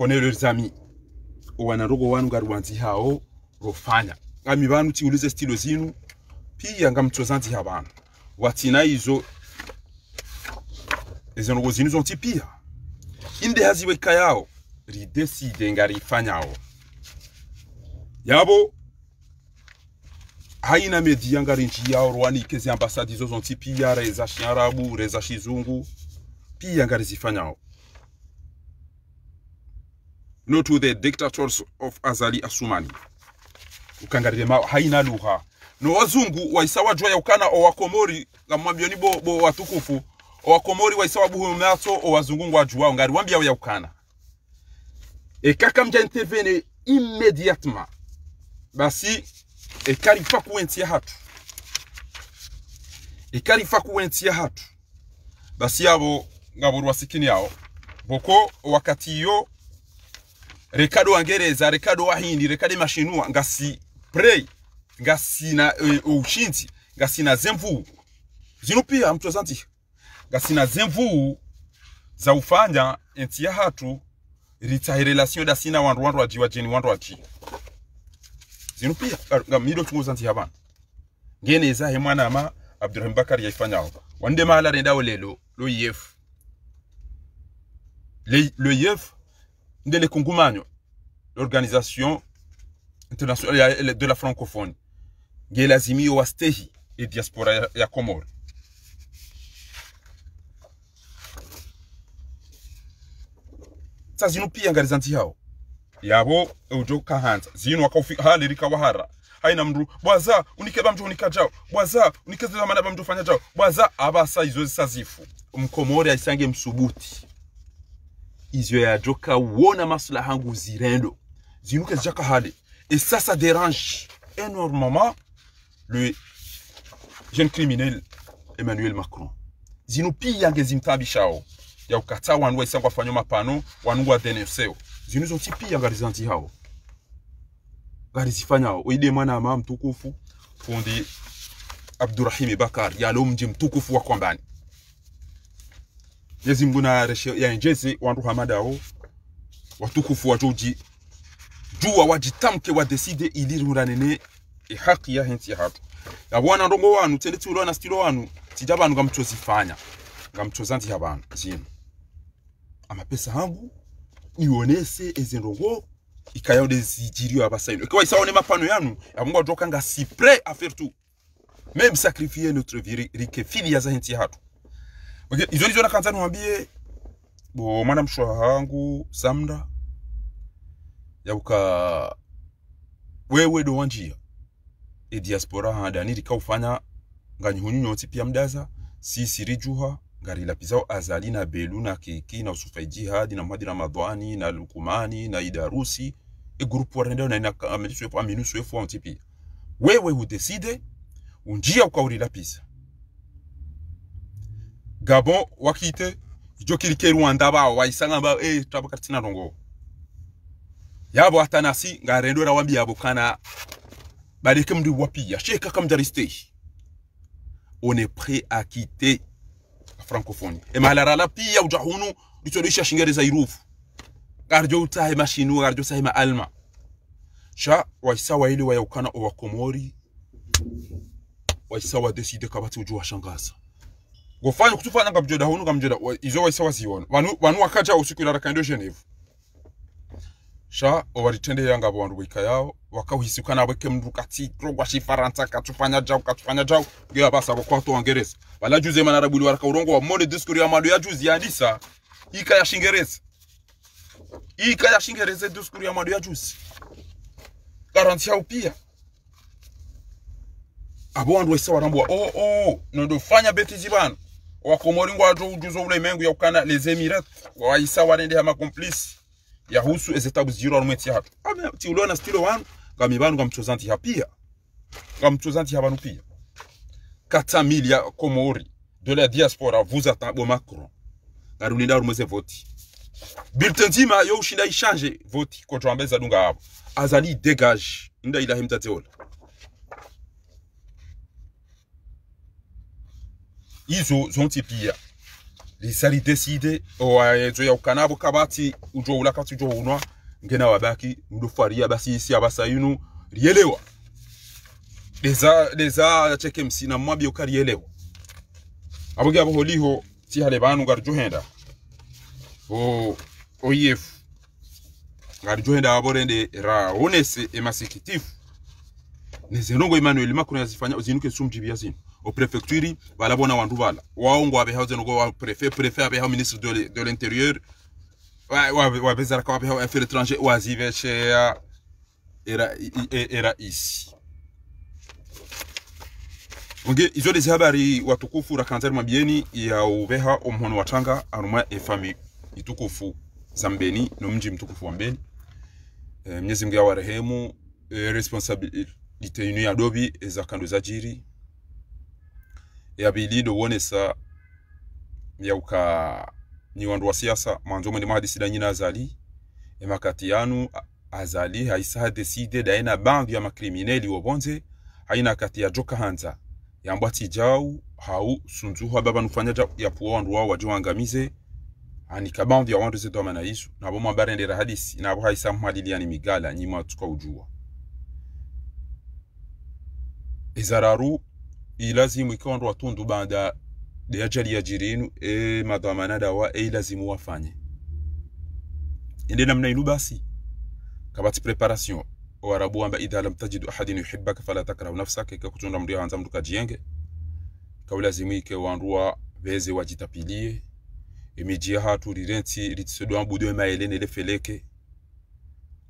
connaît leurs amis wanarogo wanu ngari wanzi hao rofanya. Ngami banu tiulize stilo zinu pia ngamtozanzi habana watina izo izo rogo zinu zonti pia. Inde haziwe kayao rideside ngari ifanyao yabo haina media ngari nchi yao rwani kezi ambasadi zo zonti pia reza shiarabu reza shizungu pia ngari zifanyao no to the dictators of Azali Asumani ukangarire mao haina lugha. No wazungu waisawa jwa yaukana o wakomori ngamwambioni bo, bo watukufu o wakomori waisawa buhu mato o wazungu ngwa jwa ngari wambia yaukana e kaka mja intervene immédiatement basi e karifa kuentia hatu. E karifa kuentia hatu. Basi yabo ngabo sikini yao. Boko wakati yo rekado wangereza rekado wahindi rekado mashinua ngasi prey ngasi na uh, ushinzi ngasi na zemvu. Zino pia mtozanti ngasi na zemvu za ufanya enti ya hatu rita relation da sina wandu wandu wajiwa jeni wandu waji zino pia nga mido chunguzanti habana ngene za he mwana ma Abdurrahim Bakari yaifanyao wande mala renda lelo lo yef. Le, le yef ndele kungumanyo l'organisation internationale de la francophonie ngelazimio wa stehi e diaspora ya, Comore. Komoro sa zinu pia ngari zanti hao. Yabo ujo kahanza zinu wakaufika hali rika wahara haina mndu bwaza unikeba mtu unikajao bwaza unikeza mana ba mtu fanya jao. Bwaza abasa izo sazifu mkomori aisange msubuti izo ya joka wona maslaha hangu zirendo. Zinuke jaka hali et ça ça dérange énormément le jeune criminel Emmanuel Macron. Zinu pia ngezimtabishao ya ukata wanu waisanga wafanya mapano wanu wa deneseo zinu zonti pia ngari zanti hao. Ngari zifanyao oide mwana ama mtukufu fundi Abdurrahim Bakar yalo mji mtukufu wa Kombani Mwenyezi Mungu na reshe ya njezi wandu hamadao watukufu wa joji jua wajitamke nene e haki ya henti ya hatu ya wana ndongo wanu tende tulo na stilo wanu tija zanti ngamchozifanya wanu habanu ama amapesa hangu nionese ezendongo ikayode zijirio abasaino kwa isaone mapano yanu ya mungu nga si prêt à faire tout. Même sacrifier notre vie rike fili ya za henti ya hatu okay, izo nizo nakanza niwambie bo mwana mshwa hangu samda yauka wewe do wanjia e diaspora hadani kaufanya nganyihunyu nyonsi pia mdaza sisi rijuha ngari lapizao azali na belu na kiki na usufai jihadi na mhadi ramadhani na lukumani na idarusi. E grupu warendeo na ina amenisu efu aminusu efu wa mtipi. Wewe hudeside unjia ukaurila lapisa gabon wakite ijo kirike rwanda bawo waisanga ba eh tabakatina rongo. Yabo atanasi ngarendo rawambi yabo kana bareke mdi ya sheka kam dariste on est prêt à quitter la francophonie. Et malara la pia ujahunu litodisha shingereza irufu garjo utahe mashinu garjo sahima alma. Sha waisa waili wa yaukana wa komori waisa wa decide kabati ujua shangaza gofanya kutufanya ngamjoda hunu ngamjoda izo waisa wasiona wanu wanu wakaja usiku ila rakando Geneve sha obaritende yanga bandu wika yao wakauhisi kana weke mndu kati rogwa shifaransa katufanya jau katufanya jau. Gea basa kwa kwato wangereza wala juze mana rabuli waraka urongo wa mone diskuri ya madu ya juzi ya nisa ika ya shingereza. Ika ya shingereza diskuri ya madu ya juzi. Garanti yao pia. Abo wandu waisa warambua oh oh nondo fanya beti zibana wakomori ujuzo ule mengu ya ukana les emirats waisa warende hama complice yahusu ezetabu ziro mwetia hatu ame ti uliona stilo wanu? Ngami banu ngamchozanti hapia ngamchozanti habanu pia kata milia ya. Komori de la diaspora vous attend bo macron ngarulinda rumeze voti. Bulletin nzima yo ushinda ishange voti ko twambeza dunga hapo azali dégage. Ila himta izo zonti pia lisali decide owaezo ya ukanabo kabati ujo ula kati ujo unwa ngena wabaki mdofaria basi isi abasa yunu rielewa deza deza cheke msina mwabi ukarielewa aboge abo holiho ti hale banu garjuhenda o oyefu garjuhenda aborende ra onese emasikitifu nezenongo Emmanuel Macron yazifanya zinuke sumjibia zinu au préfecture bala bona wandu bala waongo abe hauze nogo wa préfet préfet abe hau ministre de de l'intérieur. Wa bezara kwa abe hau affaires étrangères waziveshe ya era i- i- era isi Onge izo lezi habari watukufu rakanzari mabieni ya ubeha omhono watanga aruma efami itukufu zambeni no mji mtukufu wa mbeni. E, Mwenyezi Mungu awarehemu e, responsabilite yinu ya dobi kando za jiri yabili do wonesa yauka ni wandu wa siasa mwanzo mwende mahadisi da nyina azali emakati yanu azali haisa deside daena bandu ya makrimineli wobonze haina kati ya joka hanza. Yambo atijau hau sunzu haba banufanya ja ya puwa wandu wao wajiwangamize ani kabandu ya wandu zetu amana isu nabo mwabarendera hadisi nabo haisa mhaliliani migala nyima tuka ujua. Izararu ilazimu ikiwa ndo watundu baada de ajali ya jirinu e madhamana dawa e ilazimu wafanye. Ende namna inu basi kabati preparation warabu amba idha lam tajidu ahadin yuhibbaka fala takrahu nafsaka ikakutunda mndu hanza mndu kajienge kaulazimu ike wandua veze wajitapilie emijia hatu rirenti ritsedwa mbudo emaelene lefeleke.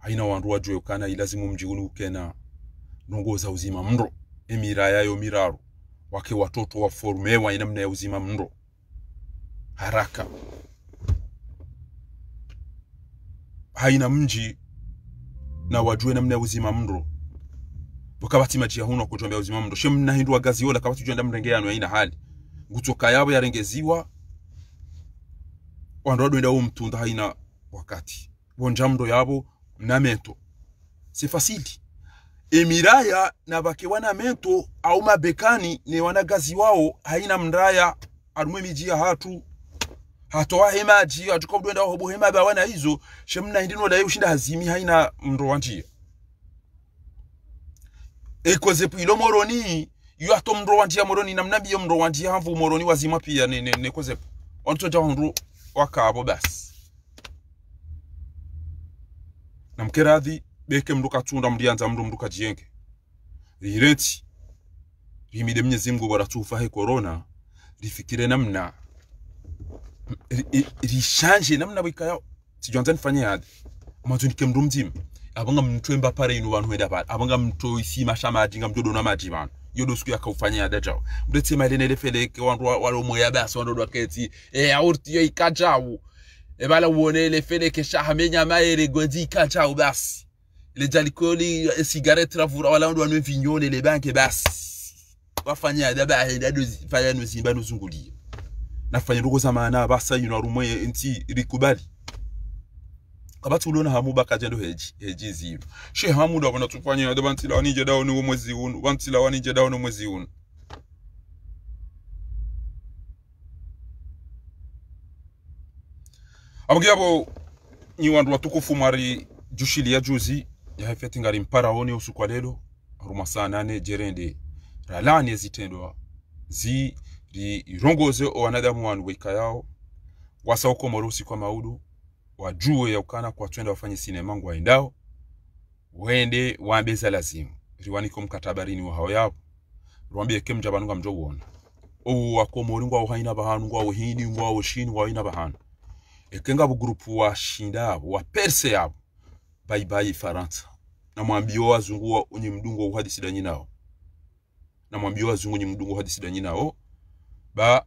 Aina wandua wajue ukana ilazimu mjiunu ukena nongoza uzima mro emira yayo miraru wake watoto waformewa namna ya uzima mro haraka. Haina mji na wajue namna ya uzima mro wakabati majia huno kujombea uzima mro shem na hindu wagazi yola kabati jenda mrengeano haina hali. Ngutoka yabo yarengeziwa wandu wadwenda uwo mtunda haina wakati. Wonja mndo yabo mnamento meto fasili emiraya na bakewana mento au mabekani ne wanagazi wao haina mraya arumwe miji ya hatu. Hatoa hemaji atuko udwenda hobo hema ba wana hizo shemna hindino dai ushinda hazimi haina mndo wanjia ekoze pilo moroni yu ato mndo wanjia moroni namna biyo mndo wanjia havu moroni wazima pia ne ne, ne koze onto ja mndo wakabo basi. Namkeradhi beke mndu tunda mndianza mndu mndu kajienge rirenti rimide mnyezi mngu waratufa he corona rifikire namna. Rishanje namna wika yao. Sijonza nifanye mwazo nike mdu mzima. Abanga mtwemba pare inu bantu heda pare abanga mto isi mashama ajinga mjodo na maji bana yodo siku yakaufanya yade jao. Mdetse maile lefeleke wandu wanu walo moya basi wandu waketi e aurti yo ikajao ebala bala uone lefeleke shahamenya maere gwenzi ikajao basi le jalikoli e cigarette ravura wala wandu wanwe vinyone banques banke basi wafanya daba heda fanya nuzimba nuzungulia nafanya ndugu za maana basa yino arumwe nti rikubali kabati uliona hamu baka jendo heji heji zero she hamu ndo bana tufanye ndo bantila wanije dawo ni mwezi unu bantila wanije dawo ni mwezi unu abugabo ni wandu watukufu mari jushili ya juzi ya hefeti ngari mparaoni usiku wa lelo ruma saa nane jerende. Ralani ezitendwa zi rirongoze wanadamu wanu weka yao. Wasa uko morusi kwa maudu wajue ya ukana kwa twenda wafanye sinema ngu waendao. Wende wambeza lazimu riwaniko mkatabarini wa hao yabo rwambie kem jabanunga mjo wona wako wakomori ngwa uhaina bahanu ngwa uhini ngwa ushini ngwa uhaina bahanu. Ekenga bu grupu wa shinda wa perse yabo. Bye bye faransa na mwambio wazungu wa unye mdungo uhadisi danyi nao. Na mwambio wazungu unye mdungo uhadisi danyi nao. Ba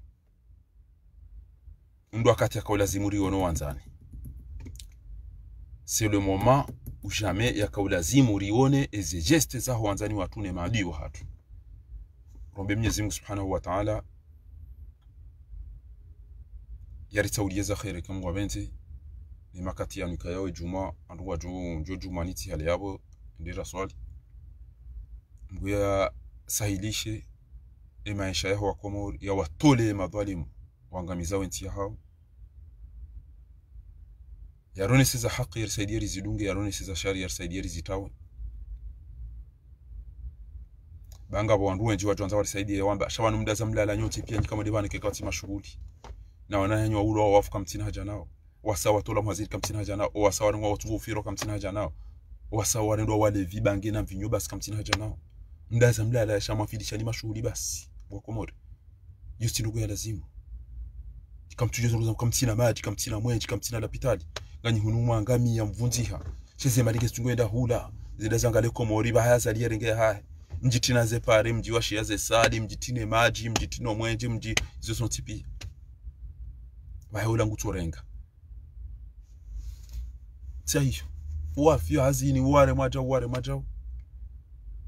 ndo wakati akaulazimu riono wanzani. C'est le moment où jamais yakaulazimu rione eze geste zaho wanzani watune maadui wa hatu. Rombe mwenyezi Mungu subhanahu wa ta'ala yaritaulieza khairi kam benti ni makati ya yao juma andu wa juma njo juma niti hali yabo ndira swali. Nguya sahilishe emaisha maisha wakomori wa Komoro ya watole madhalimu waangamiza wenti hao. Yarone siza haki yarisaidia rizidunge yarone siza shari yarisaidia rizitawe banga bo wandu wenji watu wanza warisaidia wamba. Shawa numda za mlala nyoti pia nyikama dibane kekati mashughuli na wananywa ulo wafu kamtina haja nao. Wasawa tola mwaziri kamtina haja nao. Wasawa ngwa watu ufiro kamtina haja nao wasawa ndo wale vibange na vinyo basi kamtina haja nao. Mdaza mlala ni mashughuli basi wakomore yusti ndugu ya lazimu. Kamtuje zoruza kamtina maji kamtina mwenji kamtina lapitali. Ganyi hunumwa ngami ya mvunziha cheze malige tungoenda hula zida zangale komori bahaya zalia renge haya mjitina ze pare mji washia ze sali mjitine maji mjitino mwenje mji izo son tipi. Bahaya ula nguturenga tia hiyo uwafio hazini uware maja uware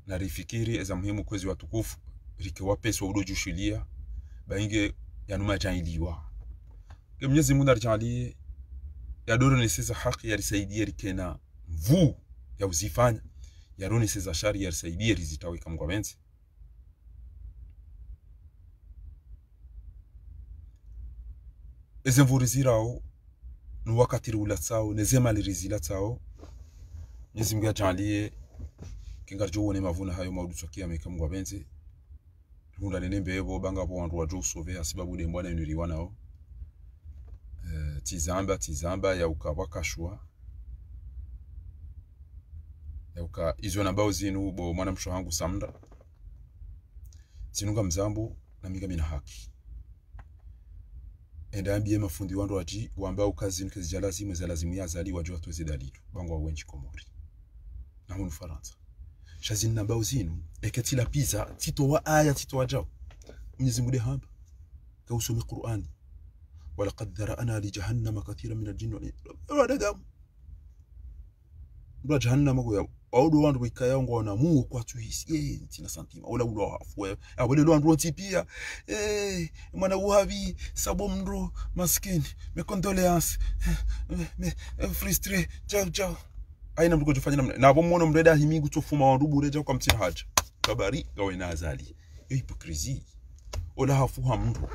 na rifikiri eza muhimu kwezi watukufu rikiwa pesa udojushilia bainge yanuma jailiwa ke mnyezi Mungu arjalie yadoro ni sisa haki yarisaidia rikena mvu ya uzifanya. Yaroni niseza shari yarisaidia rizitawe kamgwa benzi. Eze mvuri zirao ni wakati rula tsao nezema lirizila tsao Mwenyezi Mungu Kinga kingarjo wone mavuna hayo maudu meka mekamgwa benzi runda nene mbebo banga po wandu wajo sove asibabu de mbwana niriwa nao Eh, tizamba tizamba ya ukawakashwa ya uka izo nambao zinu bo mwana msho wangu samda zinunga mzambu na minga mina haki. Enda ambie mafundi wandu waji wambao kazi nke zija lazimu za lazimu ya zali wajua tuwezi dalilu bangu wa wenchi komori na mu Ufaransa shazinna bao zinu ekatila tito wa aya titowa jao Mwenyezi Mungu hapa kausome Qur'ani walaqad dhara'na li jahannama kathira min al-jinn wal-insi ndio jahannama kwa audu wandu bikaya ngo na mu kwa tu hisi eh tina santima wala ulo hafu au wale lo andu tipia eh mwana uhavi sabo mro maskini me condoleance me, frustré me, me ciao ciao aina jofanya namna na bomono mreda himingu tofuma wa rubu reja kwa mtina haja kabari gawe na azali. Yo hipokrizi. Ola hafuha mndro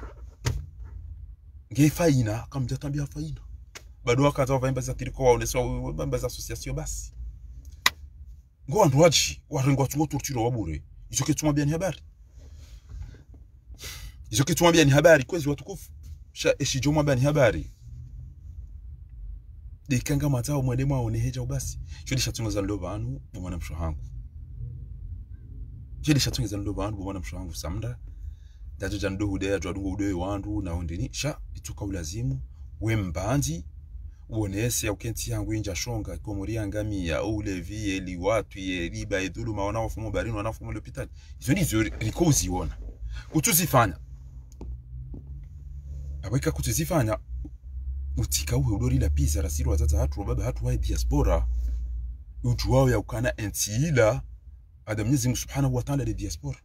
ngefaina kamja tambia faina bado wakaza vaimba za tiriko waoneswa bamba za association basi. Ngo wandu wachi warengo watungo wa wabure icho kituma bia ni habari? Icho kituma bia ni habari? Kwezi watukufu. Sha eshijoma bia ni habari dikanga matao mwedema aone heja basi shodi shatunga za ndo banu bomana msho hangu. Shodi shatunga za ndo banu mwana msho hangu samda. Dajo jando hudeya jwadungo udewe wandu na ondeni sha ituka ulazimu. We mbanzi uonese ya ukenti yangu inja shonga komori ule ulevi eli watu ye riba edhuluma wanaofumo barini wanaofumo lopitali. Izo ndizo riko uziona. Kutuzifanya abweka kutuzifanya utika uwe udori la pizza rasiro wazaza hatu baba hatu wae diaspora. Utu wao ya ukana entiila ada adam Mungu Subhanahu wa Ta'ala le diaspora.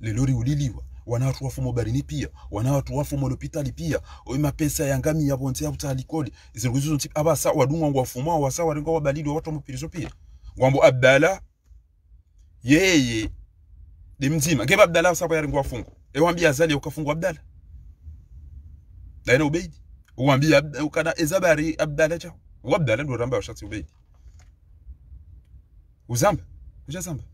Lelori uliliwa wanawatu wafumo barini pia wanawatu wafumo lopitali pia oima pesa ya ngami ya bonte ya utalikoli izinguzo ntipi aba sa wadunga ngwa fuma wa sa wabalidi wa watu mupirizo pia. Ngwambo abdala yeye de mzima. Ngeba abdala sa ya ringwa fungu e wambia azali ukafungwa abdala. Daina ubeidi wambia ukana ezabari abdala cha? Wabdala ndo ramba washati ubeidi uzamba? Ujazamba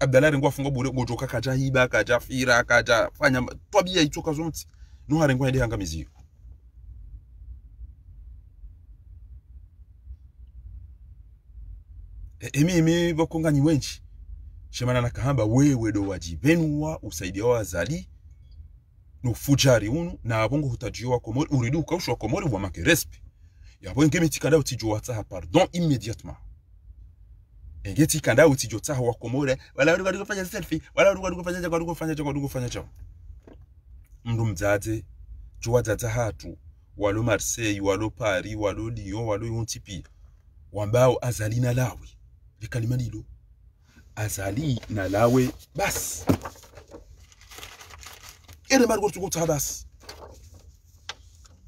abdala ngo afunga bure ngo kaja hiba kaja fira kaja fanya twabia itoka zonti no hare ngo ende hanga mizigo e, emi emi bokonganyi wenchi shemana nakahamba wewe do wajibenwa usaidia wazali no fujari unu na abongo hutajiwa komori uridu ukaushwa komori wa make respe yabo ngemi tikanda utijwa taha pardon immédiatement tikanda kanda taha wa komore wala wali fanya selfie wala wali fanya jago kufanya jago fanya jago mndu mdzadze jwa dzadza hatu walo Marseille walo Paris walo Lyon walo Yontipi wambao azali na lawe. Likalimani lilo azali na lawe bas ere mari gore tsokotsakadasi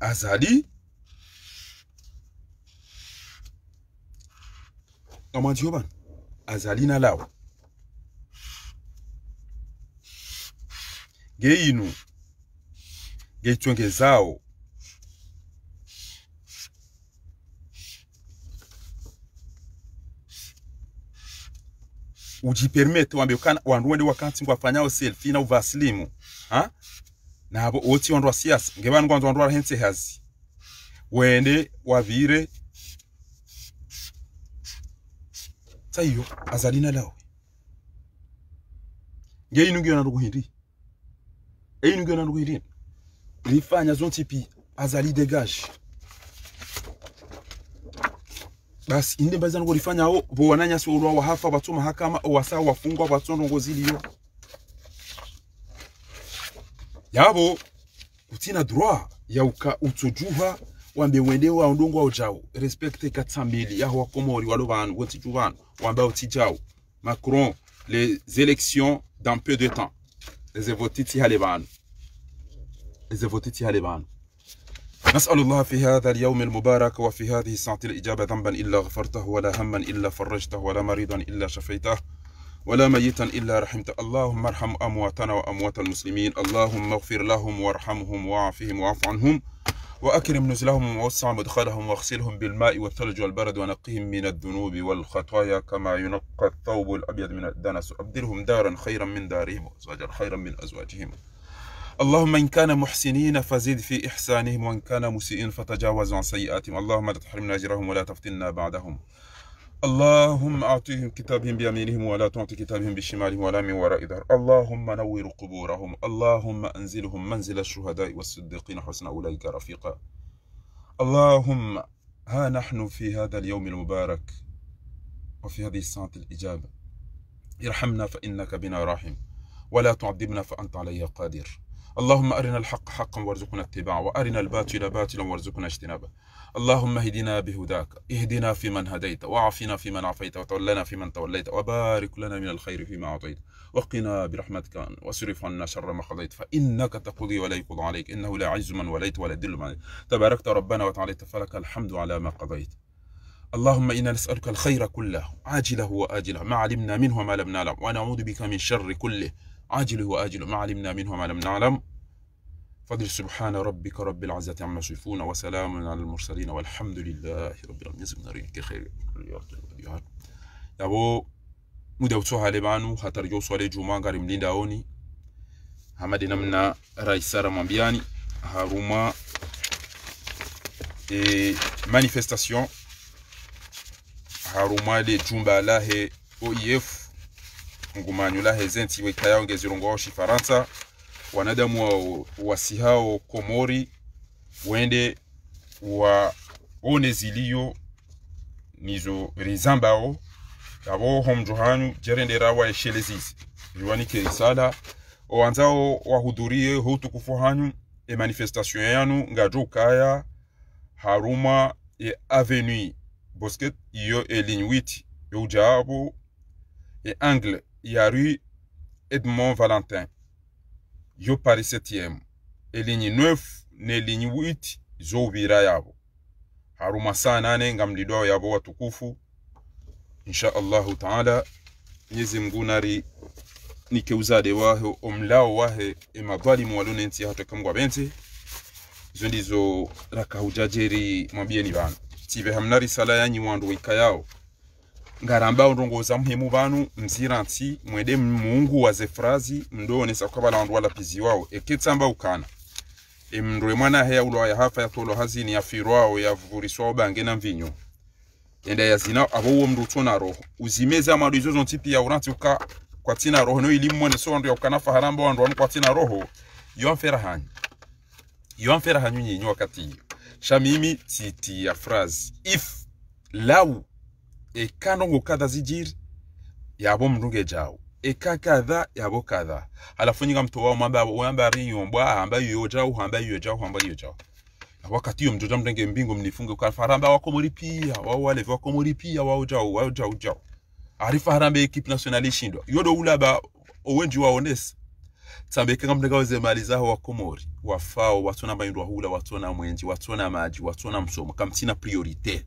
azali. Kamati yo bana azali nalawo ngeyinu ngeyitsonge zawo ujipermete wambe wandu wende wakanti ngwafanyao selfie na uvasilimu ha nabo uti wandu wa siasa ngebanu kwanza wandu hensi hazi? Wende wavire. Tsayo azalina lawe ngeyinungiyo nandu kuhindi eyinungiyo nandu kuhindi lifanya zontipi azali degage basi inde mbazi ngo lifanya o bo wananyasi ulwa wa hafa batu mahakama wasa wafungwa batondo ngoziliyo yabo utina droit ya uka utujuha wambe wende wa undungu wa ujao respecte katsambili ya wa komori walo banu woti juvanu wambe utijao Macron les élections dans peu de temps les voter ti hale banu les voter ti hale banu نسأل الله في هذا اليوم المبارك وفي هذه الساعة الإجابة ذنبا إلا غفرته ولا هما إلا فرجته ولا مريضا إلا شفيته ولا ميتا إلا رحمته اللهم ارحم أمواتنا وأموات المسلمين. اللهم اغفر لهم وارحمهم وعافهم واعف عنهم. وأكرم نزلهم ووسع مدخلهم واغسلهم بالماء والثلج والبرد ونقهم من الذنوب والخطايا كما ينقى الثوب الأبيض من الدنس. أبدلهم دارا خيرا من دارهم وأزواجا خيرا من أزواجهم. اللهم إن كان محسنين فزد في إحسانهم وإن كان مسيئين فتجاوز عن سيئاتهم. اللهم لا تحرمنا أجرهم ولا تفتنا بعدهم. اللهم أعطيهم كتابهم بيمينهم ولا تعطي كتابهم بشمالهم ولا من وراء ظهر اللهم نور قبورهم. اللهم أنزلهم منزل الشهداء والصديقين حسن أولئك رفيقا. اللهم ها نحن في هذا اليوم المبارك وفي هذه الساعة الإجابة. ارحمنا فإنك بنا راحم. ولا تعذبنا فأنت علي قادر. اللهم أرنا الحق حقا وارزقنا اتباعه وأرنا الباطل باطلا وارزقنا اجتنابه. اللهم اهدنا بهداك اهدنا فيمن هديت وعافنا فيمن عافيت وتولنا فيمن توليت وبارك لنا من الخير فيما أعطيت. وقنا برحمتك واصرف عنا شر ما قضيت فإنك تقضي ولا يقضى عليك إنه لا عز من وليت ولا يدل من عليك. تباركت ربنا وتعاليت فلك الحمد على ما قضيت. اللهم إنا نسألك الخير كله عاجله وآجله ما علمنا منه وما لم نعلم ونعوذ بك من شر كله. عاجله وآجله. ما علمنا منه ما لم نعلم. فضل سبحان ربك رب العزة عما يصفون وسلام على المرسلين والحمد لله رب العالمين. يزمنا ريك خير. الرياض والديهات يابو مدو توها لبانو خطر جو سوالي جو مانغاري ملين داوني هما دي نمنا رأي سارة مبياني هاروما اي مانيفستاسيون هاروما دي جنبالاه أو إي إف. Ngumanyu yao ngezi rongo wao shifaransa. Wanadamu wa wasihao komori wende waone ziliyo nizo rizambao abo homjo hanyu jerendera wa eshelezizi riwanike risala oanzao wahudhurie hutukufu hanyu e manifestation yanu ngajo kaya haruma e avenue. Bosket iyo e ligne 8 youjabo e angle ya rue Edmond Valentin. Yo Paris 7e e ligne 9 ne ligne 8 zo ubira yabo. Haruma saa nane ngamlidwao yabo watukufu. Insha allahu taala mwenyezi mngu nari nikeuzade wahe omlao wahe emadhalimu walonenti hata kamgwa bente izo ndizo rakahujajeri mwambieni bana. Tive hamna risala yanyi wandu wika yao ngaramba ndongoza muhimu vanu mzira nti mwede mungu waze frazi mndonesa kwabala wandu wala pizi wao. Eketsamba ukana. Emndwe mwana heya ulo ya hafa ya tolo hazini ya firwao ya vuriswao bange na mvinyo. Enda ya zina abo wo mndu tona roho. Uzimeza madu izo zonti pia uranti uka kwa tina roho. No ilimu mwene so wandu ya ukana faharamba wandu wanu kwa tina roho. Yo amfera hanyu. Yo amfera hanyu nyinyi wakati shamimi titi ya frazi if lau e kanongo kadha zijiri yabo mrunge jao. Eka kadha yabo kadha. Alafu nyinga mtu wao mamba wamba riyombwa amba yo jao hamba yo jao hamba yo jao. Wakati hiyo mjoja mrenge mbingo mnifunge kwa faramba wako muri pia wao wale wako muri pia wao jao wao jao jao. Arifa harambe equipe nationale ishindwa. Yodo ulaba owenji waonesa tsambe kanga mnega waze mali zao wa komori wafao watona bayindwa hula watona mwenji watona maji watona msomo. Kamtina priorite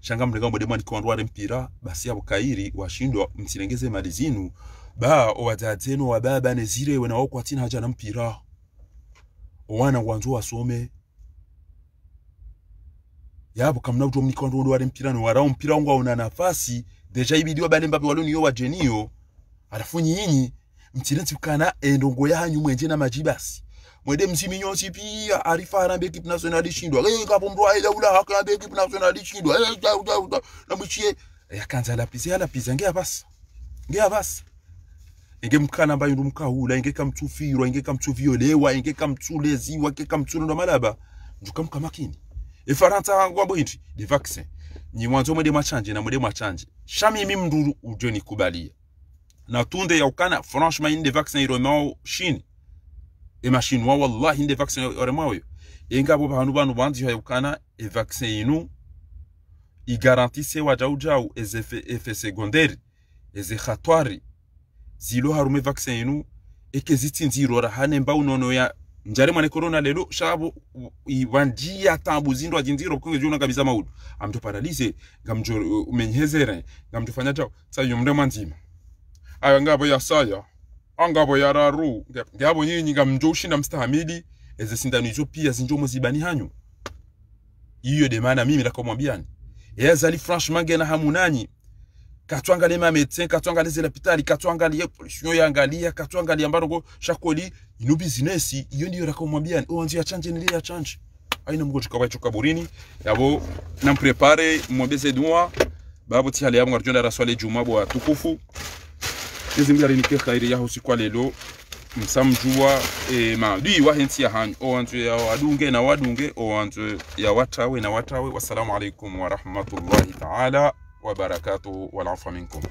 shanga mnega mbode mwani kwa ndware mpira basi abo kairi washindwa msilengeze mali zinu. Ba owadzadzeno wababa nezire wena wako tina haja na mpira. Owana wanzo wasome yabo kamna uto mniko ndo wale mpira no warao mpira wangu una nafasi. Deja ibidiwa bane mbabe waloni yo wajeniyo alafu nyinyi mtirenti kana endongo yanyu mwenje na majibasi msimi nyonsi pia arifa arambe equipe nationale ishindwa eh kapo mtu aile ula haka ambe equipe nationale ishindwa eh ja ja ja. Na mchie yakanza la pizza la pizza ngea basi ngea basi inge mkana ambaye ndo mkahula inge kamtufirwa inge kamtuviolewa inge kamtuleziwa inge kamtulo malaba. Ndukamka makini. Efaransa ngwambo inti de vaccin ni mwanzo mwede mwachanje na mwede mwachanje shami mimi mnduru ujoni kubalia. Na tunde ya ukana franchement inde vaccin iromao shini e wa wallahi inde vaccin iromao yo engabo bantu banu banzi ya ukana e vaccin inu i garantise wajau jau ez effet effet secondaire ez khatwari. Zilo harume vaccin inu eke zitsinzirora hane mba unono ya njare mwane corona lelo shabo iwanjia tambu zindo ajinziro kunge juna kabisa maudu. Amto paralize ngamjo menyezere ngamto fanya chao. Sayo mnde manzima ayo ngabo ya saya angabo yararu ngabo nyinyi ngamjo ushinda mstahamidi eze sindano hizo pia zinjo zibani hanyu. Hiyo de maana mimi nakomwambiani yazali franchement gena hamunanyi. Katwangalie ma médecin katwangalie zile hospitali katwangalie pollution yangalia katwangalie ambapo shakoli ino business iyo ndiyo rakomwambia oanzi ni. Nili change aina mgonjwa kwa choka burini. Yabo namprepare mwambie dua babu tihali yangu arjonda raswale juma bwa tukufu Mwenyezi Mungu yaho siku ya lelo msamjua e, maadui wahensi ya hanyu owantu ya wadunge na wadunge owantu ya watawe na watawe. Wassalamu alaikum warahmatullahi taala wabarakatuhu walafa minkum.